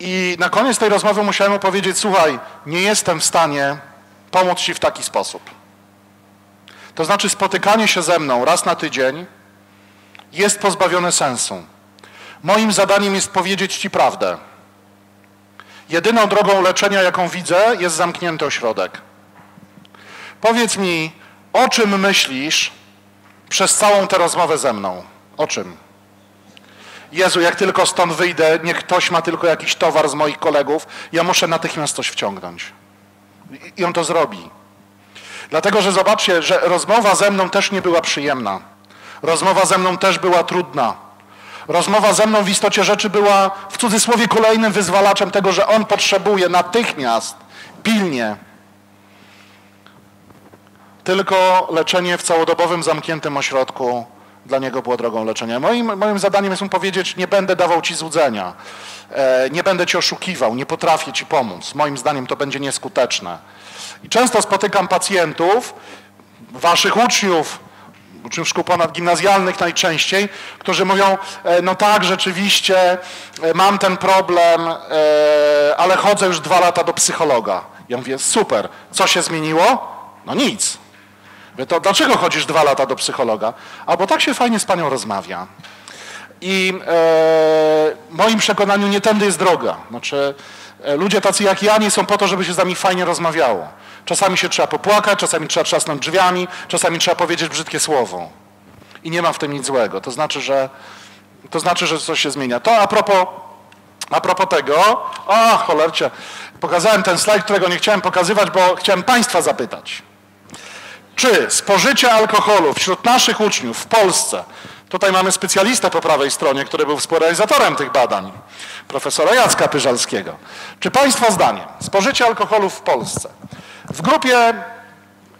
[SPEAKER 1] I na koniec tej rozmowy musiałem mu powiedzieć, słuchaj, nie jestem w stanie pomóc Ci w taki sposób. To znaczy spotykanie się ze mną raz na tydzień jest pozbawione sensu. Moim zadaniem jest powiedzieć Ci prawdę. Jedyną drogą leczenia, jaką widzę, jest zamknięty ośrodek. Powiedz mi, o czym myślisz przez całą tę rozmowę ze mną? O czym? Jezu, jak tylko stąd wyjdę, niech ktoś ma tylko jakiś towar z moich kolegów, ja muszę natychmiast coś wciągnąć. I on to zrobi. Dlatego, że zobaczcie, że rozmowa ze mną też nie była przyjemna. Rozmowa ze mną też była trudna. Rozmowa ze mną w istocie rzeczy była w cudzysłowie kolejnym wyzwalaczem tego, że on potrzebuje natychmiast, pilnie tylko leczenie w całodobowym zamkniętym ośrodku dla niego było drogą leczenia. Moim, moim zadaniem jest mu powiedzieć, nie będę dawał ci złudzenia, e, nie będę ci oszukiwał, nie potrafię ci pomóc. Moim zdaniem to będzie nieskuteczne. I często spotykam pacjentów, waszych uczniów, uczniów szkół ponadgimnazjalnych najczęściej, którzy mówią, e, no tak, rzeczywiście e, mam ten problem, ale chodzę już dwa lata do psychologa. Ja mówię, super, co się zmieniło? No nic. Mówię, to dlaczego chodzisz dwa lata do psychologa? Albo tak się fajnie z panią rozmawia. I e, w moim przekonaniu nie tędy jest droga. Znaczy, e, ludzie tacy jak ja nie są po to, żeby się z nami fajnie rozmawiało. Czasami się trzeba popłakać, czasami trzeba trzasnąć drzwiami, czasami trzeba powiedzieć brzydkie słowo. I nie ma w tym nic złego. To znaczy, że, to znaczy, że coś się zmienia. To a propos, a propos tego, o cholercie, pokazałem ten slajd, którego nie chciałem pokazywać, bo chciałem Państwa zapytać. Czy spożycie alkoholu wśród naszych uczniów w Polsce, tutaj mamy specjalistę po prawej stronie, który był współrealizatorem tych badań, profesora Jacka Pyżalskiego. Czy Państwa zdaniem spożycie alkoholu w Polsce w grupie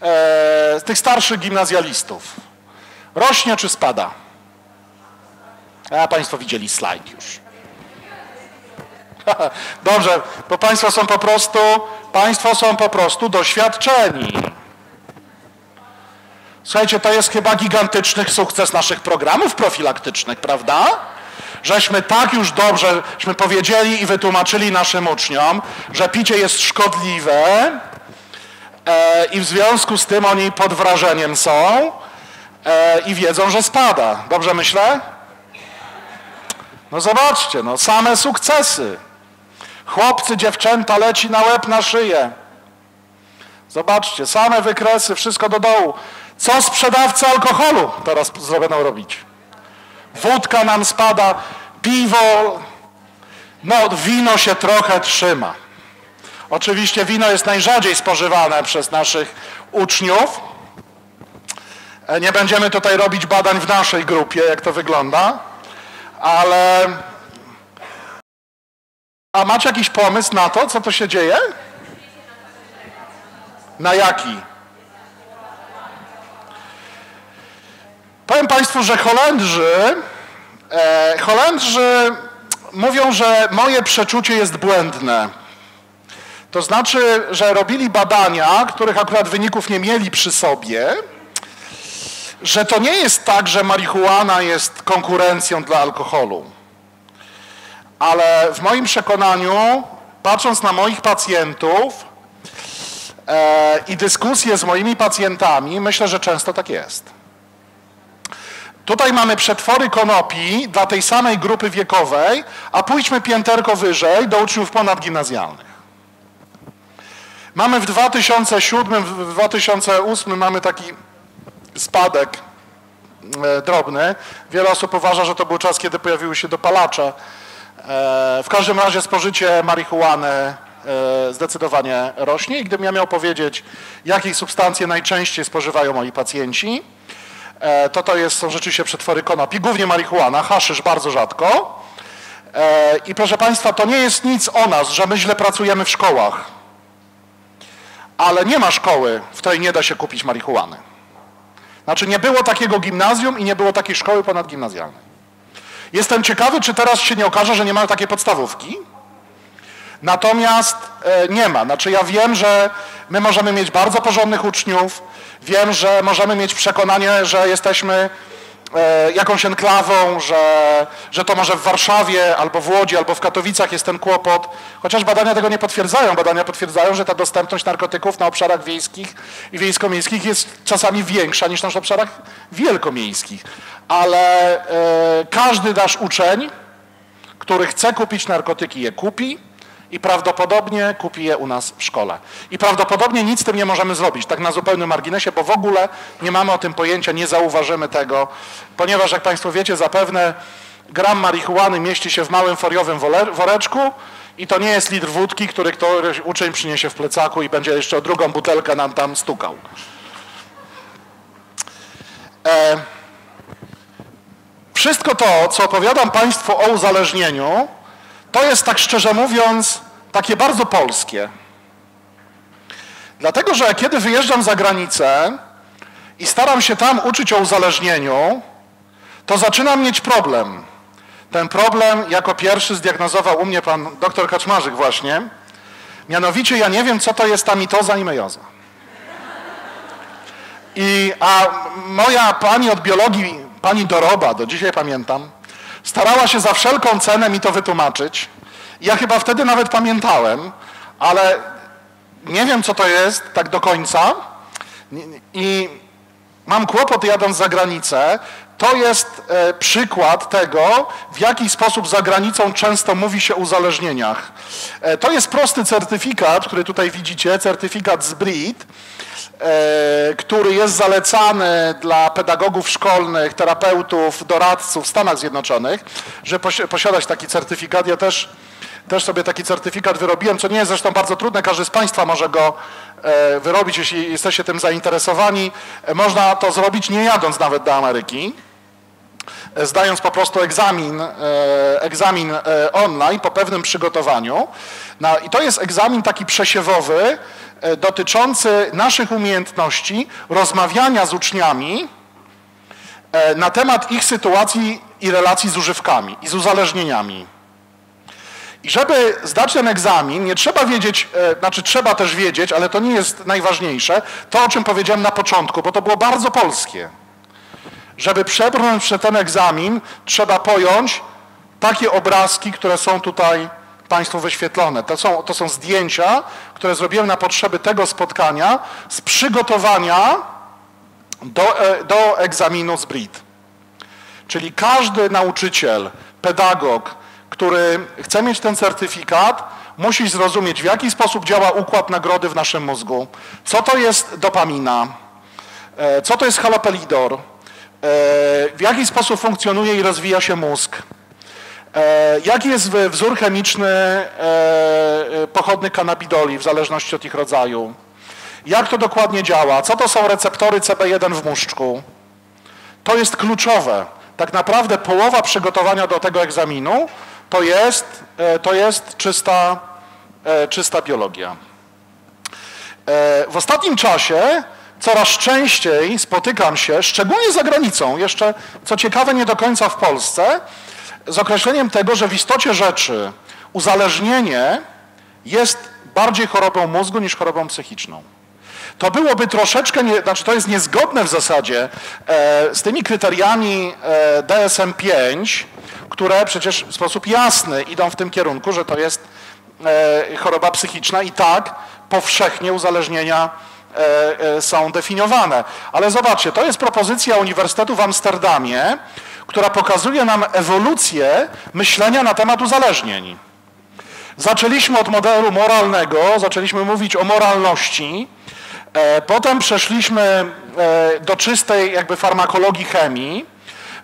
[SPEAKER 1] e, tych starszych gimnazjalistów rośnie czy spada? A Państwo widzieli slajd już. Dobrze, bo Państwo są po prostu, Państwo są po prostu doświadczeni. Słuchajcie, to jest chyba gigantyczny sukces naszych programów profilaktycznych, prawda? Żeśmy tak już dobrze żeśmy powiedzieli i wytłumaczyli naszym uczniom, że picie jest szkodliwe i w związku z tym oni pod wrażeniem są e, i wiedzą, że spada. Dobrze myślę? No zobaczcie, no same sukcesy. Chłopcy, dziewczęta leci na łeb, na szyję. Zobaczcie, same wykresy, wszystko do dołu. Co sprzedawcy alkoholu teraz będą robić? Wódka nam spada, piwo, no wino się trochę trzyma. Oczywiście wino jest najrzadziej spożywane przez naszych uczniów. E, nie będziemy tutaj robić badań w naszej grupie, jak to wygląda, ale... A macie jakiś pomysł na to, co to się dzieje? Na jaki? Powiem Państwu, że Holendrzy, e, Holendrzy mówią, że moje przeczucie jest błędne. To znaczy, że robili badania, których akurat wyników nie mieli przy sobie, że to nie jest tak, że marihuana jest konkurencją dla alkoholu. Ale w moim przekonaniu, patrząc na moich pacjentów e, i dyskusje z moimi pacjentami, myślę, że często tak jest. Tutaj mamy przetwory konopi dla tej samej grupy wiekowej, a pójdźmy pięterko wyżej do uczniów ponadgimnazjalnych. Mamy w 2007, w 2008 mamy taki spadek e, drobny. Wiele osób uważa, że to był czas, kiedy pojawiły się dopalacze. E, w każdym razie spożycie marihuany e, zdecydowanie rośnie i gdybym ja miał powiedzieć, jakie substancje najczęściej spożywają moi pacjenci, to to jest, są rzeczywiście przetwory konopi, głównie marihuana, haszysz bardzo rzadko. I proszę Państwa, to nie jest nic o nas, że my źle pracujemy w szkołach. Ale nie ma szkoły, w której nie da się kupić marihuany. Znaczy nie było takiego gimnazjum i nie było takiej szkoły ponadgimnazjalnej. Jestem ciekawy, czy teraz się nie okaże, że nie ma takiej podstawówki. Natomiast e, nie ma. Znaczy ja wiem, że my możemy mieć bardzo porządnych uczniów, wiem, że możemy mieć przekonanie, że jesteśmy jakąś enklawą, że, że to może w Warszawie, albo w Łodzi, albo w Katowicach jest ten kłopot. Chociaż badania tego nie potwierdzają. Badania potwierdzają, że ta dostępność narkotyków na obszarach wiejskich i wiejsko-miejskich jest czasami większa niż na obszarach wielkomiejskich. Ale e, każdy nasz uczeń, który chce kupić narkotyki, je kupi i prawdopodobnie kupi je u nas w szkole. I prawdopodobnie nic z tym nie możemy zrobić, tak na zupełnym marginesie, bo w ogóle nie mamy o tym pojęcia, nie zauważymy tego, ponieważ jak Państwo wiecie, zapewne gram marihuany mieści się w małym foliowym woreczku i to nie jest litr wódki, który któryś uczeń przyniesie w plecaku i będzie jeszcze o drugą butelkę nam tam stukał. E, wszystko to, co opowiadam Państwu o uzależnieniu, to jest tak szczerze mówiąc takie bardzo polskie. Dlatego, że kiedy wyjeżdżam za granicę i staram się tam uczyć o uzależnieniu, to zaczynam mieć problem. Ten problem jako pierwszy zdiagnozował u mnie pan doktor Kaczmarzyk właśnie. Mianowicie ja nie wiem, co to jest ta mitoza i mejoza. I, a moja pani od biologii, pani Doroba, do dzisiaj pamiętam, Starała się za wszelką cenę mi to wytłumaczyć. Ja chyba wtedy nawet pamiętałem, ale nie wiem, co to jest tak do końca. I mam kłopot jadąc za granicę. To jest e, przykład tego, w jaki sposób za granicą często mówi się o uzależnieniach. E, to jest prosty certyfikat, który tutaj widzicie, certyfikat z BRID. E, który jest zalecany dla pedagogów szkolnych, terapeutów, doradców w Stanach Zjednoczonych, że posiadać taki certyfikat. Ja też, też sobie taki certyfikat wyrobiłem, co nie jest zresztą bardzo trudne, każdy z Państwa może go e, wyrobić, jeśli jesteście tym zainteresowani. E, można to zrobić nie jadąc nawet do Ameryki zdając po prostu egzamin, egzamin online po pewnym przygotowaniu. No, I to jest egzamin taki przesiewowy, dotyczący naszych umiejętności rozmawiania z uczniami e, na temat ich sytuacji i relacji z używkami i z uzależnieniami. I żeby zdać ten egzamin, nie trzeba wiedzieć, e, znaczy trzeba też wiedzieć, ale to nie jest najważniejsze, to o czym powiedziałem na początku, bo to było bardzo polskie. Żeby przebrnąć przez ten egzamin, trzeba pojąć takie obrazki, które są tutaj Państwu wyświetlone. To są, to są zdjęcia, które zrobiłem na potrzeby tego spotkania z przygotowania do, e, do egzaminu z BRIT. Czyli każdy nauczyciel, pedagog, który chce mieć ten certyfikat, musi zrozumieć, w jaki sposób działa układ nagrody w naszym mózgu, co to jest dopamina, e, co to jest halopelidor, e, w jaki sposób funkcjonuje i rozwija się mózg, jaki jest wzór chemiczny e, e, pochodny kanabidoli w zależności od ich rodzaju? Jak to dokładnie działa? Co to są receptory CB1 w muszczku? To jest kluczowe. Tak naprawdę połowa przygotowania do tego egzaminu to jest, to jest czysta, czysta biologia. W ostatnim czasie coraz częściej spotykam się, szczególnie za granicą, jeszcze co ciekawe nie do końca w Polsce, z określeniem tego, że w istocie rzeczy uzależnienie jest bardziej chorobą mózgu niż chorobą psychiczną. To byłoby troszeczkę, nie, znaczy to jest niezgodne w zasadzie e, z tymi kryteriami e, DSM-5, które przecież w sposób jasny idą w tym kierunku, że to jest e, choroba psychiczna i tak powszechnie uzależnienia e, e, są definiowane. Ale zobaczcie, to jest propozycja Uniwersytetu w Amsterdamie, która pokazuje nam ewolucję myślenia na temat uzależnień. Zaczęliśmy od modelu moralnego, zaczęliśmy mówić o moralności, e, potem przeszliśmy e, do czystej jakby farmakologii chemii,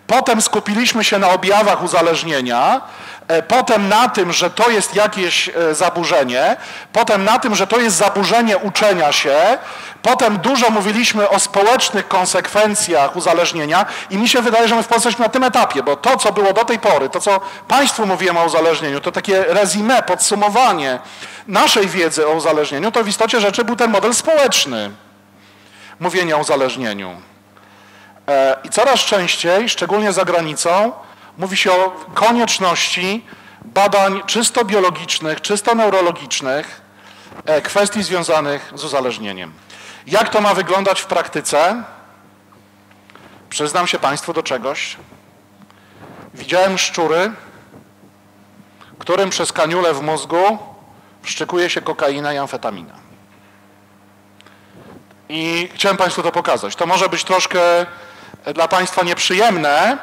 [SPEAKER 2] Potem skupiliśmy się na objawach uzależnienia, e, potem na tym, że to jest jakieś e, zaburzenie, potem na tym, że to jest zaburzenie uczenia się, potem dużo mówiliśmy o społecznych konsekwencjach uzależnienia i mi się wydaje, że my w Polsce jesteśmy na tym etapie, bo to, co było do tej pory, to, co Państwu mówiłem o uzależnieniu, to takie rezime, podsumowanie naszej wiedzy o uzależnieniu, to w istocie rzeczy był ten model społeczny mówienia o uzależnieniu. E, I coraz częściej, szczególnie za granicą, mówi się o konieczności badań czysto biologicznych, czysto neurologicznych, e, kwestii związanych z uzależnieniem. Jak to ma wyglądać w praktyce? Przyznam się Państwu do czegoś. Widziałem szczury, którym przez kaniulę w mózgu wszczykuje się kokaina i amfetamina. I chciałem Państwu to pokazać. To może być troszkę dla Państwa nieprzyjemne,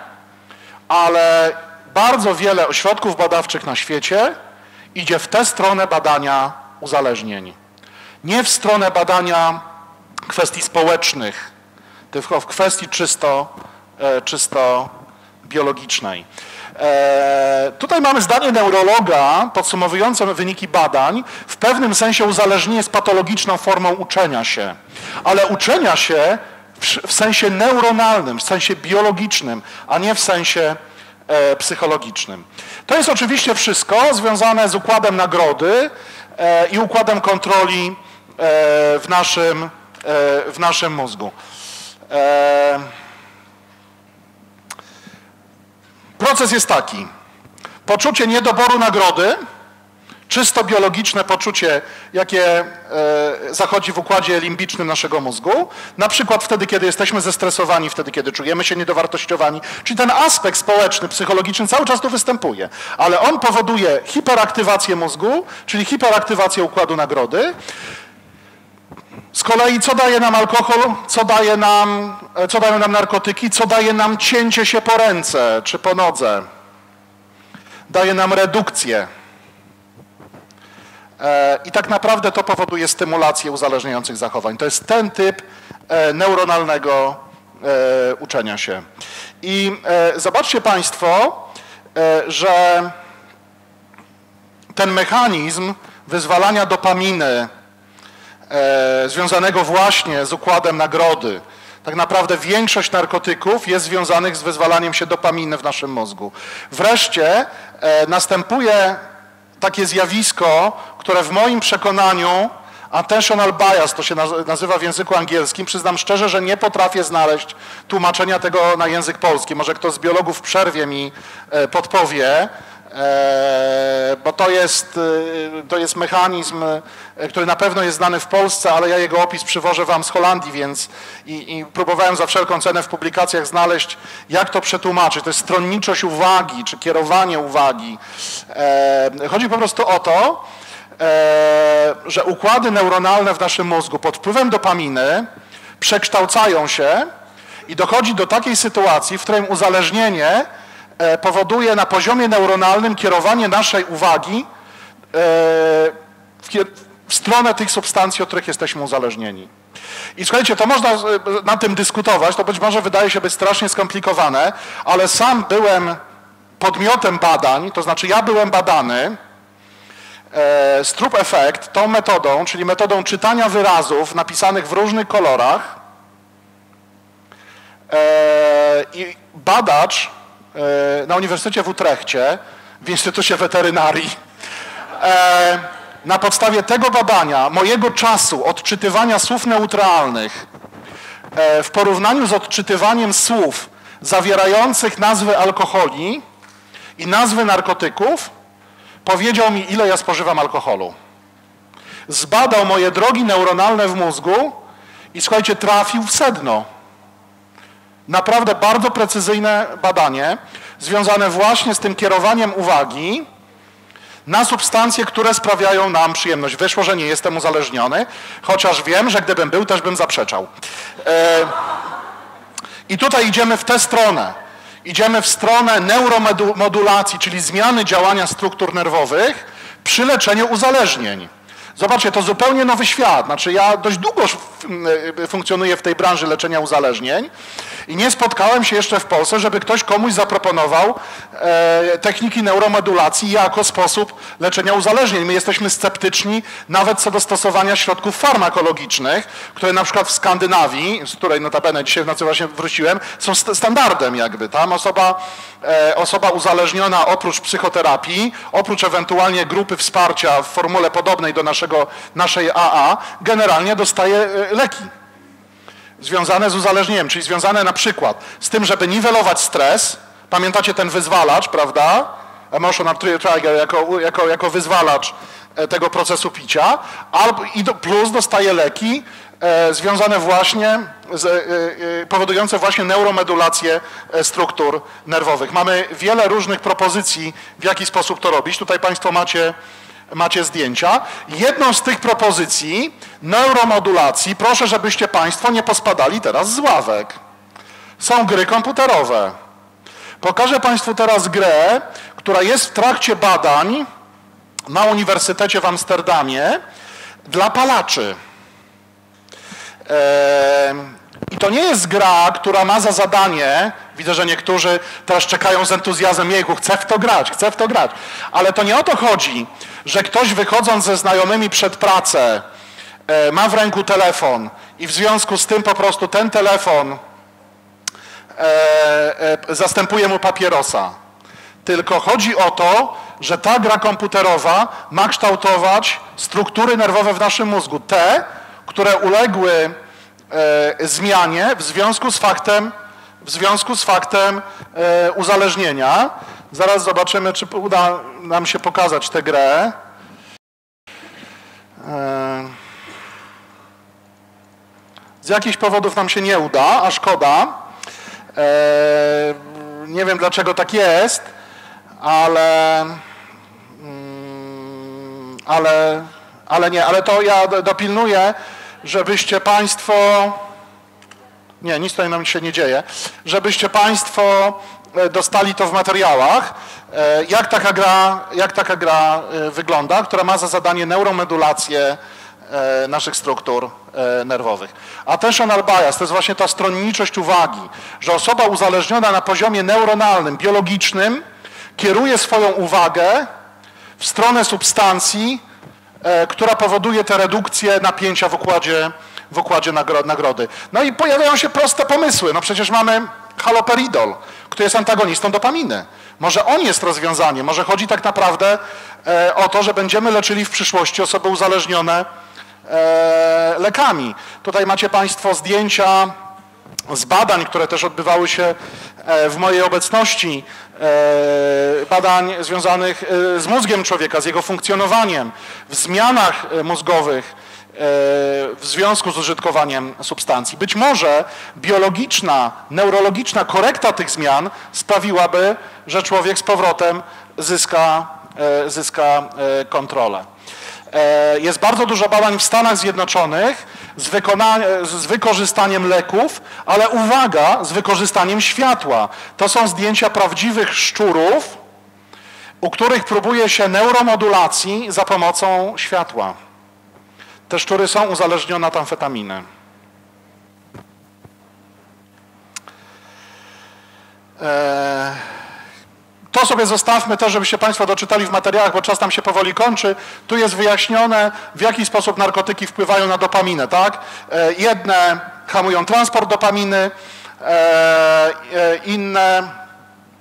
[SPEAKER 2] ale bardzo wiele ośrodków badawczych na świecie idzie w tę stronę badania uzależnień. Nie w stronę badania kwestii społecznych, tylko w kwestii czysto, e, czysto biologicznej. E, tutaj mamy zdanie neurologa podsumowujące wyniki badań. W pewnym sensie uzależnienie jest patologiczną formą uczenia się, ale uczenia się w, sensie neuronalnym, w sensie biologicznym, a nie w sensie e, psychologicznym. To jest oczywiście wszystko związane z układem nagrody e, i układem kontroli e, w, naszym, e, w naszym mózgu. E, proces jest taki. Poczucie niedoboru nagrody, czysto biologiczne poczucie, jakie e, zachodzi w układzie limbicznym naszego mózgu, na przykład wtedy, kiedy jesteśmy zestresowani, wtedy, kiedy czujemy się niedowartościowani, czyli ten aspekt społeczny, psychologiczny cały czas tu występuje, ale on powoduje hiperaktywację mózgu, czyli hiperaktywację układu nagrody. Z kolei co daje nam alkohol, co, daje nam, e, co dają nam narkotyki, co daje nam cięcie się po ręce czy po nodze? Daje nam redukcję I tak naprawdę to powoduje stymulację uzależniających zachowań. To jest ten typ e, neuronalnego e, uczenia się. I zobaczcie Państwo, że ten mechanizm wyzwalania dopaminy związanego właśnie z układem nagrody, tak naprawdę większość narkotyków jest związanych z wyzwalaniem się dopaminy w naszym mózgu. Wreszcie następuje takie zjawisko, które w moim przekonaniu attentional bias to się nazywa w języku angielskim. Przyznam szczerze, że nie potrafię znaleźć tłumaczenia tego na język polski. Może ktoś z biologów przerwie mi e, podpowie. E, bo to jest, e, to jest mechanizm, który na pewno jest znany w Polsce, ale ja jego opis przywożę Wam z Holandii, więc i, i próbowałem za wszelką cenę w publikacjach znaleźć, jak to przetłumaczyć. To jest stronniczość uwagi, czy kierowanie uwagi. Chodzi po prostu o to, że układy neuronalne w naszym mózgu pod wpływem dopaminy przekształcają się i dochodzi do takiej sytuacji, w której uzależnienie E, powoduje na poziomie neuronalnym kierowanie naszej uwagi e, w stronę tych substancji, od których jesteśmy uzależnieni. I słuchajcie, to można na tym dyskutować, to być może wydaje się być strasznie skomplikowane, ale sam byłem podmiotem badań, to znaczy ja byłem badany, e, Stroop Effect, tą metodą, czyli metodą czytania wyrazów napisanych w różnych kolorach i badacz E, na Uniwersytecie w Utrechcie, w Instytucie Weterynarii. E, na podstawie tego badania, mojego czasu odczytywania słów neutralnych e, w porównaniu z odczytywaniem słów zawierających nazwy alkoholi i nazwy narkotyków, powiedział mi, ile ja spożywam alkoholu. Zbadał moje drogi neuronalne w mózgu i słuchajcie, trafił w sedno. Naprawdę bardzo precyzyjne badanie związane właśnie z tym kierowaniem uwagi na substancje, które sprawiają nam przyjemność. Wyszło, że nie jestem uzależniony, chociaż wiem, że gdybym był, też bym zaprzeczał. E, I tutaj idziemy w tę stronę. Idziemy w stronę neuromodulacji, czyli zmiany działania struktur nerwowych przy leczeniu uzależnień. Zobaczcie, to zupełnie nowy świat. Znaczy ja dość długo e, funkcjonuję w tej branży leczenia uzależnień i nie spotkałem się jeszcze w Polsce, żeby ktoś komuś zaproponował e, techniki neuromodulacji jako sposób leczenia uzależnień. My jesteśmy sceptyczni nawet co do stosowania środków farmakologicznych, które na przykład w Skandynawii, z której notabene dzisiaj w nocy właśnie wróciłem, są st standardem jakby. Tam osoba, e, osoba uzależniona oprócz psychoterapii, oprócz ewentualnie grupy wsparcia w formule podobnej do naszego, naszej AA, generalnie dostaje e, leki związane z uzależnieniem, czyli związane na przykład z tym, żeby niwelować stres. Pamiętacie ten wyzwalacz, prawda? Emotional trigger jako, jako, jako wyzwalacz e, tego procesu picia, albo, i plus dostaje leki e, związane właśnie, z, powodujące właśnie neuromodulację e, struktur nerwowych. Mamy wiele różnych propozycji, w jaki sposób to robić. Tutaj Państwo macie macie zdjęcia. Jedną z tych propozycji neuromodulacji, proszę, żebyście Państwo nie pospadali teraz z ławek. Są gry komputerowe. Pokażę Państwu teraz grę, która jest w trakcie badań na Uniwersytecie w Amsterdamie dla palaczy. I to nie jest gra, która ma za zadanie, widzę, że niektórzy teraz czekają z entuzjazmem, jejku, chcę w to grać, chcę w to grać, ale to nie o to chodzi, że ktoś wychodząc ze znajomymi przed pracę e, ma w ręku telefon i w związku z tym po prostu ten telefon e, e, zastępuje mu papierosa. Tylko chodzi o to, że ta gra komputerowa ma kształtować struktury nerwowe w naszym mózgu. Te, które uległy zmianie w związku z faktem, w związku z faktem uzależnienia. Zaraz zobaczymy, czy uda nam się pokazać tę grę. E, z jakichś powodów nam się nie uda, a szkoda. E, nie wiem dlaczego tak jest, ale, mm, ale, ale nie, ale to ja dopilnuję, żebyście Państwo, nie, nic tutaj nam się nie dzieje, żebyście Państwo E, dostali to w materiałach, e, jak taka gra, jak taka gra e, wygląda, która ma za zadanie neuromodulację naszych struktur nerwowych. Attentional bias to jest właśnie ta stronniczość uwagi, że osoba uzależniona na poziomie neuronalnym, biologicznym kieruje swoją uwagę w stronę substancji, która powoduje tę redukcję napięcia w układzie, w układzie nagrody. No i pojawiają się proste pomysły. No przecież mamy haloperidol, który jest antagonistą dopaminy. Może on jest rozwiązaniem, może chodzi tak naprawdę e, o to, że będziemy leczyli w przyszłości osoby uzależnione e, lekami. Tutaj macie Państwo zdjęcia z badań, które też odbywały się e, w mojej obecności, badań związanych z mózgiem człowieka, z jego funkcjonowaniem, w zmianach mózgowych, w związku z użytkowaniem substancji. Być może biologiczna, neurologiczna korekta tych zmian sprawiłaby, że człowiek z powrotem zyska, e, zyska e, kontrolę. E, jest bardzo dużo badań w Stanach Zjednoczonych z, z, wykorzystaniem leków, ale uwaga, z wykorzystaniem światła. To są zdjęcia prawdziwych szczurów, u których próbuje się neuromodulacji za pomocą światła. Te szczury są uzależnione od amfetaminy. Eee, to sobie zostawmy też, żebyście Państwo doczytali w materiałach, bo czas nam się powoli kończy. Tu jest wyjaśnione, w jaki sposób narkotyki wpływają na dopaminę. Tak? Eee, jedne hamują transport dopaminy, eee, inne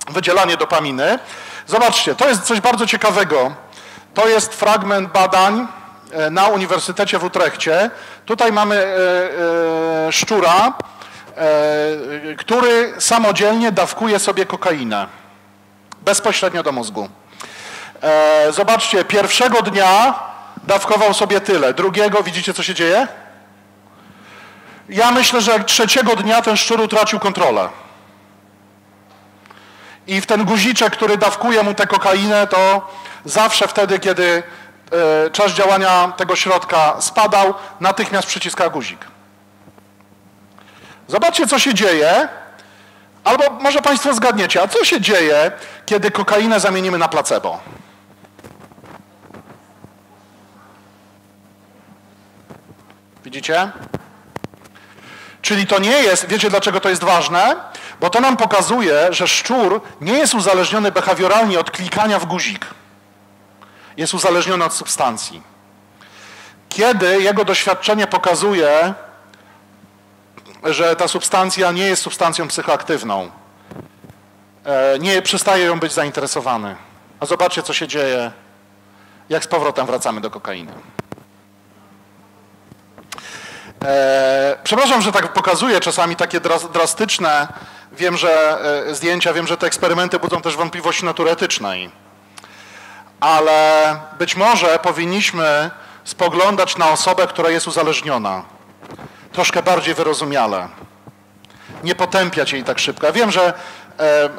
[SPEAKER 2] wydzielanie dopaminy. Zobaczcie, to jest coś bardzo ciekawego. To jest fragment badań, E, na Uniwersytecie w Utrechcie. Tutaj mamy e, e, szczura, który samodzielnie dawkuje sobie kokainę bezpośrednio do mózgu. Zobaczcie, pierwszego dnia dawkował sobie tyle, drugiego widzicie co się dzieje? Ja myślę, że trzeciego dnia ten szczur utracił kontrolę. I w ten guziczek, który dawkuje mu tę kokainę, to zawsze wtedy, kiedy E, czas działania tego środka spadał, natychmiast przyciska guzik. Zobaczcie, co się dzieje, albo może Państwo zgadniecie, a co się dzieje, kiedy kokainę zamienimy na placebo? Widzicie? Czyli to nie jest, wiecie dlaczego to jest ważne? Bo to nam pokazuje, że szczur nie jest uzależniony behawioralnie od klikania w guzik. Jest uzależniony od substancji. Kiedy jego doświadczenie pokazuje, że ta substancja nie jest substancją psychoaktywną, e, nie przestaje ją być zainteresowany. A zobaczcie, co się dzieje, jak z powrotem wracamy do kokainy. E, przepraszam, że tak pokazuję czasami takie drastyczne wiem, że e, zdjęcia, wiem, że te eksperymenty budzą też wątpliwości natury etycznej. Ale być może powinniśmy spoglądać na osobę, która jest uzależniona troszkę bardziej wyrozumiale. Nie potępiać jej tak szybko. Ja wiem, że e, e,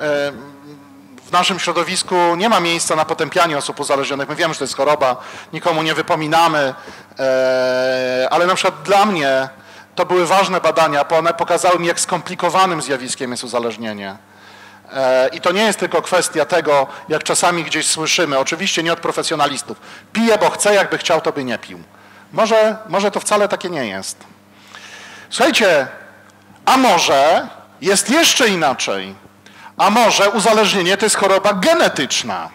[SPEAKER 2] w naszym środowisku nie ma miejsca na potępianie osób uzależnionych. My wiemy, że to jest choroba, nikomu nie wypominamy, e, ale na przykład dla mnie to były ważne badania, bo one pokazały mi, jak skomplikowanym zjawiskiem jest uzależnienie. I to nie jest tylko kwestia tego, jak czasami gdzieś słyszymy, oczywiście nie od profesjonalistów. Pije, bo chce, jakby chciał, to by nie pił. Może, może to wcale takie nie jest. Słuchajcie, a może jest jeszcze inaczej. A może uzależnienie to jest choroba genetyczna.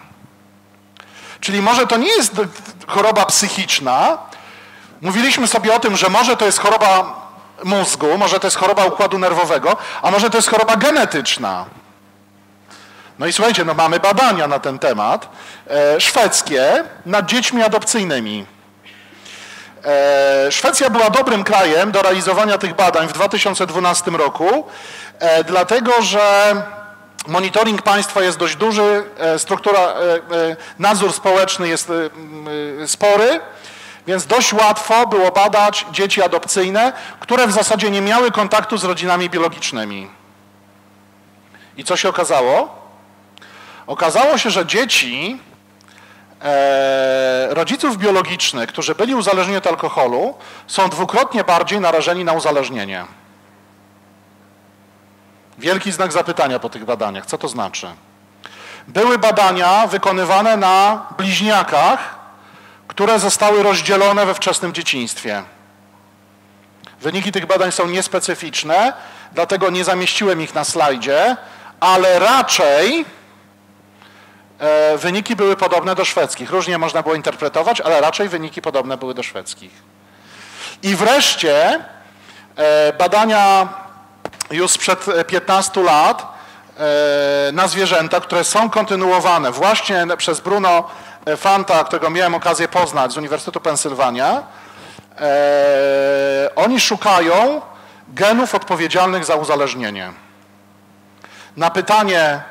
[SPEAKER 2] Czyli może to nie jest choroba psychiczna. Mówiliśmy sobie o tym, że może to jest choroba mózgu, może to jest choroba układu nerwowego, a może to jest choroba genetyczna. No i słuchajcie, no mamy badania na ten temat, e, szwedzkie nad dziećmi adopcyjnymi. E, Szwecja była dobrym krajem do realizowania tych badań w 2012 roku, e, dlatego że monitoring państwa jest dość duży, e, struktura, nadzór społeczny jest spory, więc dość łatwo było badać dzieci adopcyjne, które w zasadzie nie miały kontaktu z rodzinami biologicznymi. I co się okazało? Okazało się, że dzieci rodziców biologicznych, którzy byli uzależnieni od alkoholu, są dwukrotnie bardziej narażeni na uzależnienie. Wielki znak zapytania po tych badaniach. Co to znaczy? Były badania wykonywane na bliźniakach, które zostały rozdzielone we wczesnym dzieciństwie. Wyniki tych badań są niespecyficzne, dlatego nie zamieściłem ich na slajdzie, ale raczej E, wyniki były podobne do szwedzkich. Różnie można było interpretować, ale raczej wyniki podobne były do szwedzkich. I wreszcie e, badania już sprzed 15 lat e, na zwierzęta, które są kontynuowane właśnie przez Bruno Fanta, którego miałem okazję poznać z Uniwersytetu Pensylwania. Oni szukają genów odpowiedzialnych za uzależnienie. Na pytanie,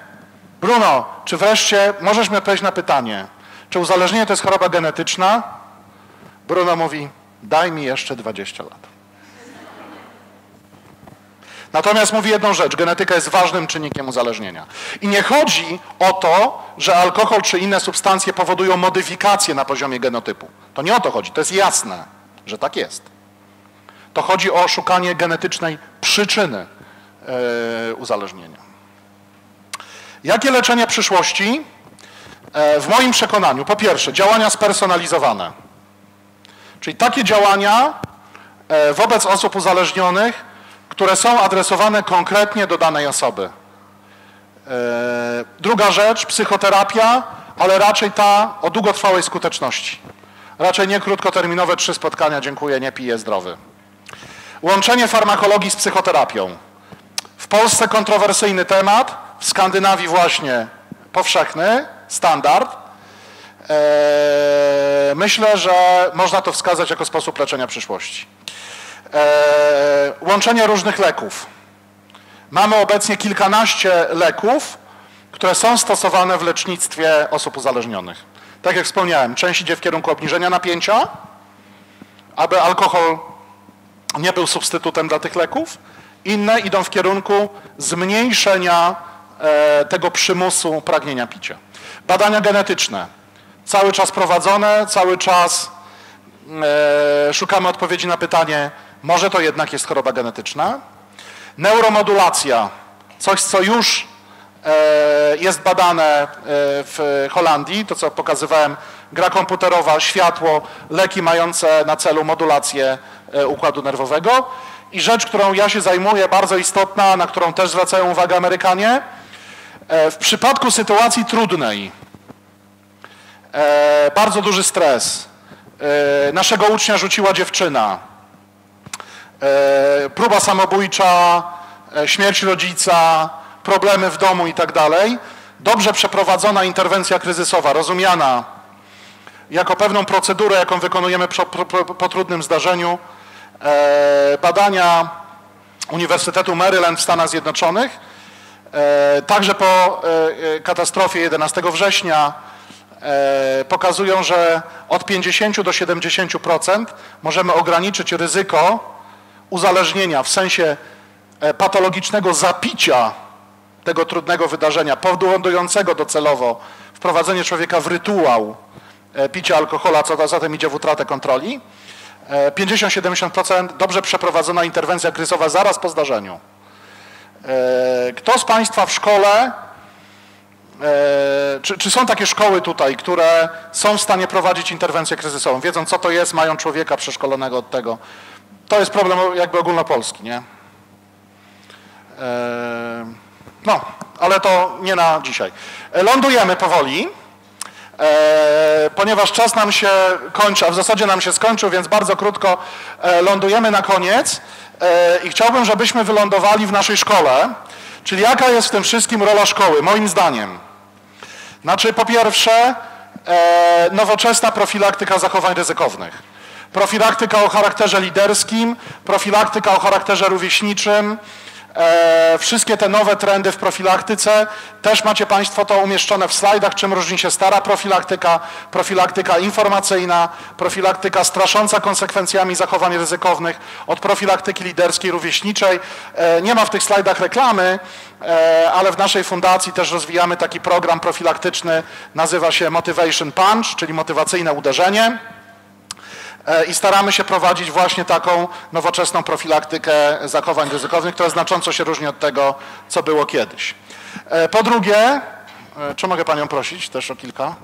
[SPEAKER 2] Bruno, czy wreszcie możesz mi odpowiedzieć na pytanie, czy uzależnienie to jest choroba genetyczna? Bruno mówi, daj mi jeszcze 20 lat. Natomiast mówi jedną rzecz, genetyka jest ważnym czynnikiem uzależnienia. I nie chodzi o to, że alkohol czy inne substancje powodują modyfikacje na poziomie genotypu. To nie o to chodzi, to jest jasne, że tak jest. To chodzi o szukanie genetycznej przyczyny yy, uzależnienia. Jakie leczenie przyszłości? E, w moim przekonaniu, po pierwsze, działania spersonalizowane. Czyli takie działania e, wobec osób uzależnionych, które są adresowane konkretnie do danej osoby. E, druga rzecz, psychoterapia, ale raczej ta o długotrwałej skuteczności. Raczej nie krótkoterminowe trzy spotkania, dziękuję, nie piję zdrowy. Łączenie farmakologii z psychoterapią. W Polsce kontrowersyjny temat, w Skandynawii właśnie powszechny, standard. E, myślę, że można to wskazać jako sposób leczenia przyszłości. E, łączenie różnych leków. Mamy obecnie kilkanaście leków, które są stosowane w lecznictwie osób uzależnionych. Tak jak wspomniałem, część idzie w kierunku obniżenia napięcia, aby alkohol nie był substytutem dla tych leków. Inne idą w kierunku zmniejszenia tego przymusu pragnienia picia. Badania genetyczne. Cały czas prowadzone, cały czas e, szukamy odpowiedzi na pytanie, może to jednak jest choroba genetyczna. Neuromodulacja, coś co już e, jest badane w Holandii, to co pokazywałem gra komputerowa, światło, leki mające na celu modulację e, układu nerwowego. I rzecz, którą ja się zajmuję, bardzo istotna, na którą też zwracają uwagę Amerykanie, e, w przypadku sytuacji trudnej, e, bardzo duży stres, naszego ucznia rzuciła dziewczyna, próba samobójcza, śmierć rodzica, problemy w domu i tak dalej, dobrze przeprowadzona interwencja kryzysowa, rozumiana jako pewną procedurę, jaką wykonujemy po, po, po trudnym zdarzeniu, e, badania Uniwersytetu Maryland w Stanach Zjednoczonych, e, także po e, katastrofie 11 września e, pokazują, że od 50 do 70% możemy ograniczyć ryzyko uzależnienia w sensie e, patologicznego zapicia tego trudnego wydarzenia, powodującego docelowo wprowadzenie człowieka w rytuał e, picia alkohola, co zatem idzie w utratę kontroli. 50-70% e, dobrze przeprowadzona interwencja kryzysowa zaraz po zdarzeniu. E, kto z Państwa w szkole, czy, czy, są takie szkoły tutaj, które są w stanie prowadzić interwencję kryzysową, wiedzą co to jest, mają człowieka przeszkolonego od tego. To jest problem jakby ogólnopolski, nie? No, ale to nie na dzisiaj. E, lądujemy powoli, e, ponieważ czas nam się kończy, a w zasadzie nam się skończył, więc bardzo krótko e, lądujemy na koniec e, i chciałbym, żebyśmy wylądowali w naszej szkole, czyli jaka jest w tym wszystkim rola szkoły, moim zdaniem. Znaczy, po pierwsze, e, nowoczesna profilaktyka zachowań ryzykownych. Profilaktyka o charakterze liderskim, profilaktyka o charakterze rówieśniczym, E, wszystkie te nowe trendy w profilaktyce, też macie Państwo to umieszczone w slajdach, czym różni się stara profilaktyka, profilaktyka informacyjna, profilaktyka strasząca konsekwencjami zachowań ryzykownych od profilaktyki liderskiej, rówieśniczej. E, nie ma w tych slajdach reklamy, e, ale w naszej fundacji też rozwijamy taki program profilaktyczny, nazywa się Motivation Punch, czyli motywacyjne uderzenie. E, i staramy się prowadzić właśnie taką nowoczesną profilaktykę zachowań ryzykownych, która znacząco się różni od tego, co było kiedyś. E, po drugie, e, czy mogę Panią prosić też o kilka?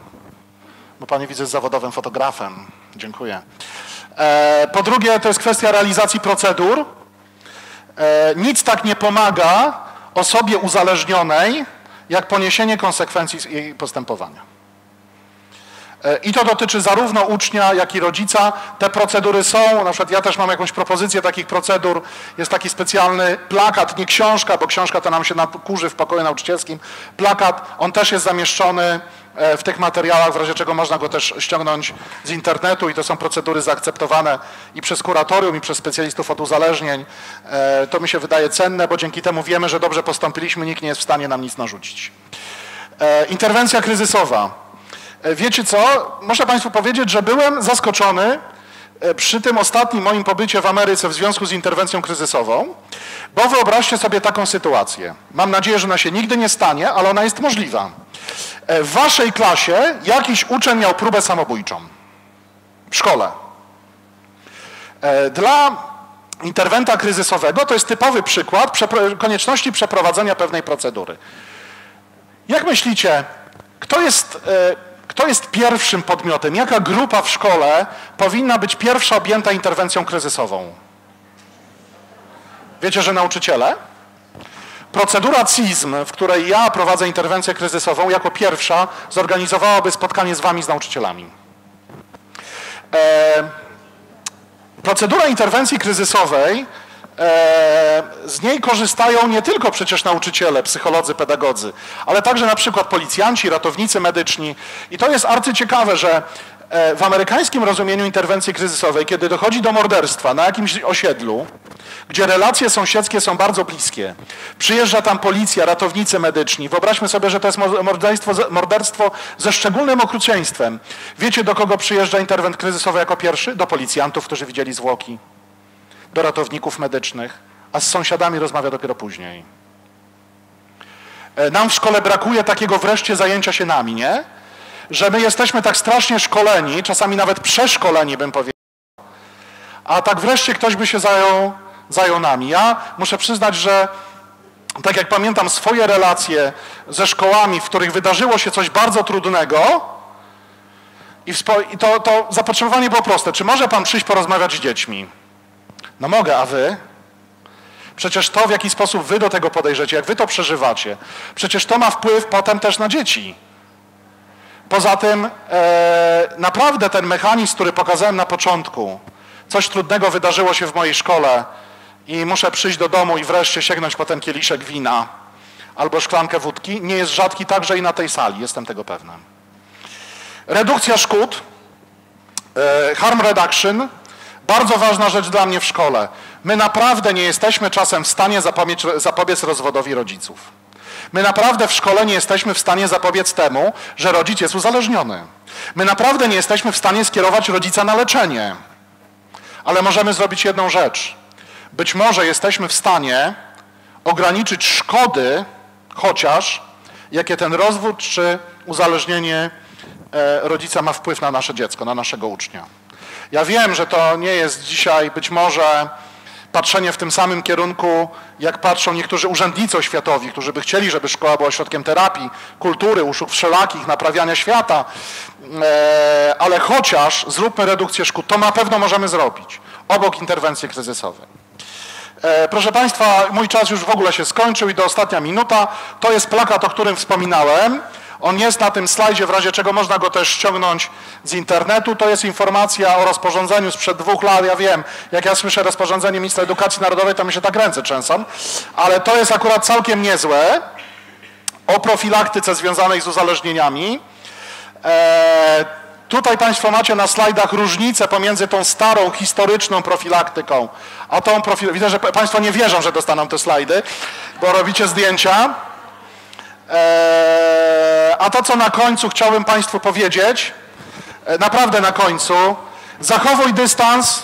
[SPEAKER 2] Bo Pani widzę z zawodowym fotografem. Dziękuję. Po drugie, to jest kwestia realizacji procedur. Nic tak nie pomaga osobie uzależnionej, jak poniesienie konsekwencji jej postępowania. E, I to dotyczy zarówno ucznia, jak i rodzica. Te procedury są, na przykład ja też mam jakąś propozycję takich procedur. Jest taki specjalny plakat, nie książka, bo książka to nam się nakurzy w pokoju nauczycielskim. Plakat, on też jest zamieszczony e, w tych materiałach, w razie czego można go też ściągnąć z internetu i to są procedury zaakceptowane i przez kuratorium, i przez specjalistów od uzależnień. E, to mi się wydaje cenne, bo dzięki temu wiemy, że dobrze postąpiliśmy, nikt nie jest w stanie nam nic narzucić. Interwencja kryzysowa. E, wiecie co? Muszę Państwu powiedzieć, że byłem zaskoczony e, przy tym ostatnim moim pobycie w Ameryce w związku z interwencją kryzysową, bo wyobraźcie sobie taką sytuację. Mam nadzieję, że ona się nigdy nie stanie, ale ona jest możliwa. E, w waszej klasie jakiś uczeń miał próbę samobójczą w szkole. Dla interwenta kryzysowego to jest typowy przykład konieczności przeprowadzenia pewnej procedury. Jak myślicie, kto jest kto jest pierwszym podmiotem? Jaka grupa w szkole powinna być pierwsza objęta interwencją kryzysową? Wiecie, że nauczyciele? Procedura CISM, w której ja prowadzę interwencję kryzysową, jako pierwsza zorganizowałaby spotkanie z wami, z nauczycielami. E, procedura interwencji kryzysowej z niej korzystają nie tylko przecież nauczyciele, psycholodzy, pedagodzy, ale także na przykład policjanci, ratownicy medyczni. I to jest arcyciekawe, że e, w amerykańskim rozumieniu interwencji kryzysowej, kiedy dochodzi do morderstwa na jakimś osiedlu, gdzie relacje sąsiedzkie są bardzo bliskie, przyjeżdża tam policja, ratownicy medyczni, wyobraźmy sobie, że to jest morderstwo, morderstwo ze szczególnym okrucieństwem. Wiecie, do kogo przyjeżdża interwent kryzysowy jako pierwszy? Do policjantów, którzy widzieli zwłoki do ratowników medycznych, a z sąsiadami rozmawia dopiero później. E, nam w szkole brakuje takiego wreszcie zajęcia się nami, nie? Że my jesteśmy tak strasznie szkoleni, czasami nawet przeszkoleni, bym powiedział, a tak wreszcie ktoś by się zajął, zajął nami. Ja muszę przyznać, że tak jak pamiętam swoje relacje ze szkołami, w których wydarzyło się coś bardzo trudnego, I, to, to zapotrzebowanie było proste. Czy może pan przyjść porozmawiać z dziećmi? No mogę, a wy? Przecież to, w jaki sposób wy do tego podejrzecie, jak wy to przeżywacie, przecież to ma wpływ potem też na dzieci. Poza tym e, naprawdę ten mechanizm, który pokazałem na początku, coś trudnego wydarzyło się w mojej szkole i muszę przyjść do domu i wreszcie sięgnąć po ten kieliszek wina albo szklankę wódki, nie jest rzadki także i na tej sali, jestem tego pewny. Redukcja szkód, e, harm reduction, bardzo ważna rzecz dla mnie w szkole. My naprawdę nie jesteśmy czasem w stanie zapobiec, zapobiec rozwodowi rodziców. My naprawdę w szkole nie jesteśmy w stanie zapobiec temu, że rodzic jest uzależniony. My naprawdę nie jesteśmy w stanie skierować rodzica na leczenie. Ale możemy zrobić jedną rzecz. Być może jesteśmy w stanie ograniczyć szkody, chociaż jakie ten rozwód czy uzależnienie e, rodzica ma wpływ na nasze dziecko, na naszego ucznia. Ja wiem, że to nie jest dzisiaj być może patrzenie w tym samym kierunku, jak patrzą niektórzy urzędnicy oświatowi, którzy by chcieli, żeby szkoła była ośrodkiem terapii, kultury, usług wszelakich, naprawiania świata, e, ale chociaż zróbmy redukcję szkód, to na pewno możemy zrobić, obok interwencji kryzysowej. E, proszę Państwa, mój czas już w ogóle się skończył i do ostatnia minuta. To jest plakat, o którym wspominałem. On jest na tym slajdzie, w razie czego można go też ściągnąć z internetu. To jest informacja o rozporządzeniu sprzed dwóch lat. Ja wiem, jak ja słyszę rozporządzenie ministra edukacji narodowej, to mi się tak ręce trzęsą, ale to jest akurat całkiem niezłe o profilaktyce związanej z uzależnieniami. Eee, tutaj Państwo macie na slajdach różnicę pomiędzy tą starą, historyczną profilaktyką, a tą profilaktyką. Widzę, że Państwo nie wierzą, że dostaną te slajdy, bo robicie zdjęcia. Eee, a to, co na końcu chciałbym Państwu powiedzieć, e, naprawdę na końcu, zachowuj dystans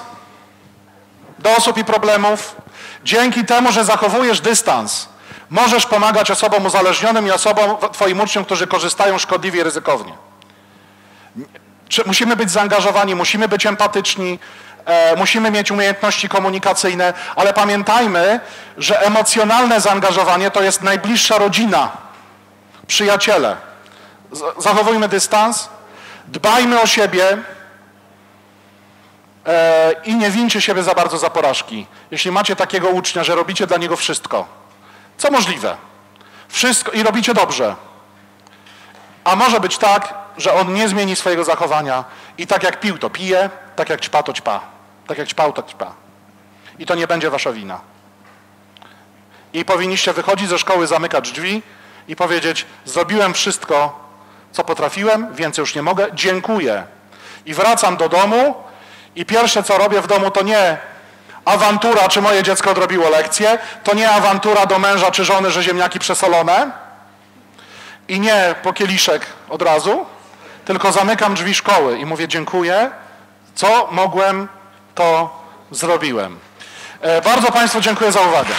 [SPEAKER 2] do osób i problemów. Dzięki temu, że zachowujesz dystans, możesz pomagać osobom uzależnionym i osobom, Twoim uczniom, którzy korzystają szkodliwie i ryzykownie. Musimy być zaangażowani, musimy być empatyczni, e, musimy mieć umiejętności komunikacyjne, ale pamiętajmy, że emocjonalne zaangażowanie to jest najbliższa rodzina przyjaciele, zachowujmy dystans, dbajmy o siebie e, i nie wincie siebie za bardzo za porażki. Jeśli macie takiego ucznia, że robicie dla niego wszystko, co możliwe, wszystko i robicie dobrze, a może być tak, że on nie zmieni swojego zachowania i tak jak pił, to pije, tak jak ćpa, to ćpa. Tak jak ćpał, to ćpa. I to nie będzie wasza wina. I powinniście wychodzić ze szkoły, zamykać drzwi i powiedzieć: Zrobiłem wszystko, co potrafiłem, więcej już nie mogę, dziękuję. I wracam do domu i pierwsze, co robię w domu, to nie awantura, czy moje dziecko odrobiło lekcję, to nie awantura do męża czy żony, że ziemniaki przesolone i nie po kieliszek od razu, tylko zamykam drzwi szkoły i mówię dziękuję, co mogłem, to zrobiłem. E, bardzo Państwu dziękuję za uwagę.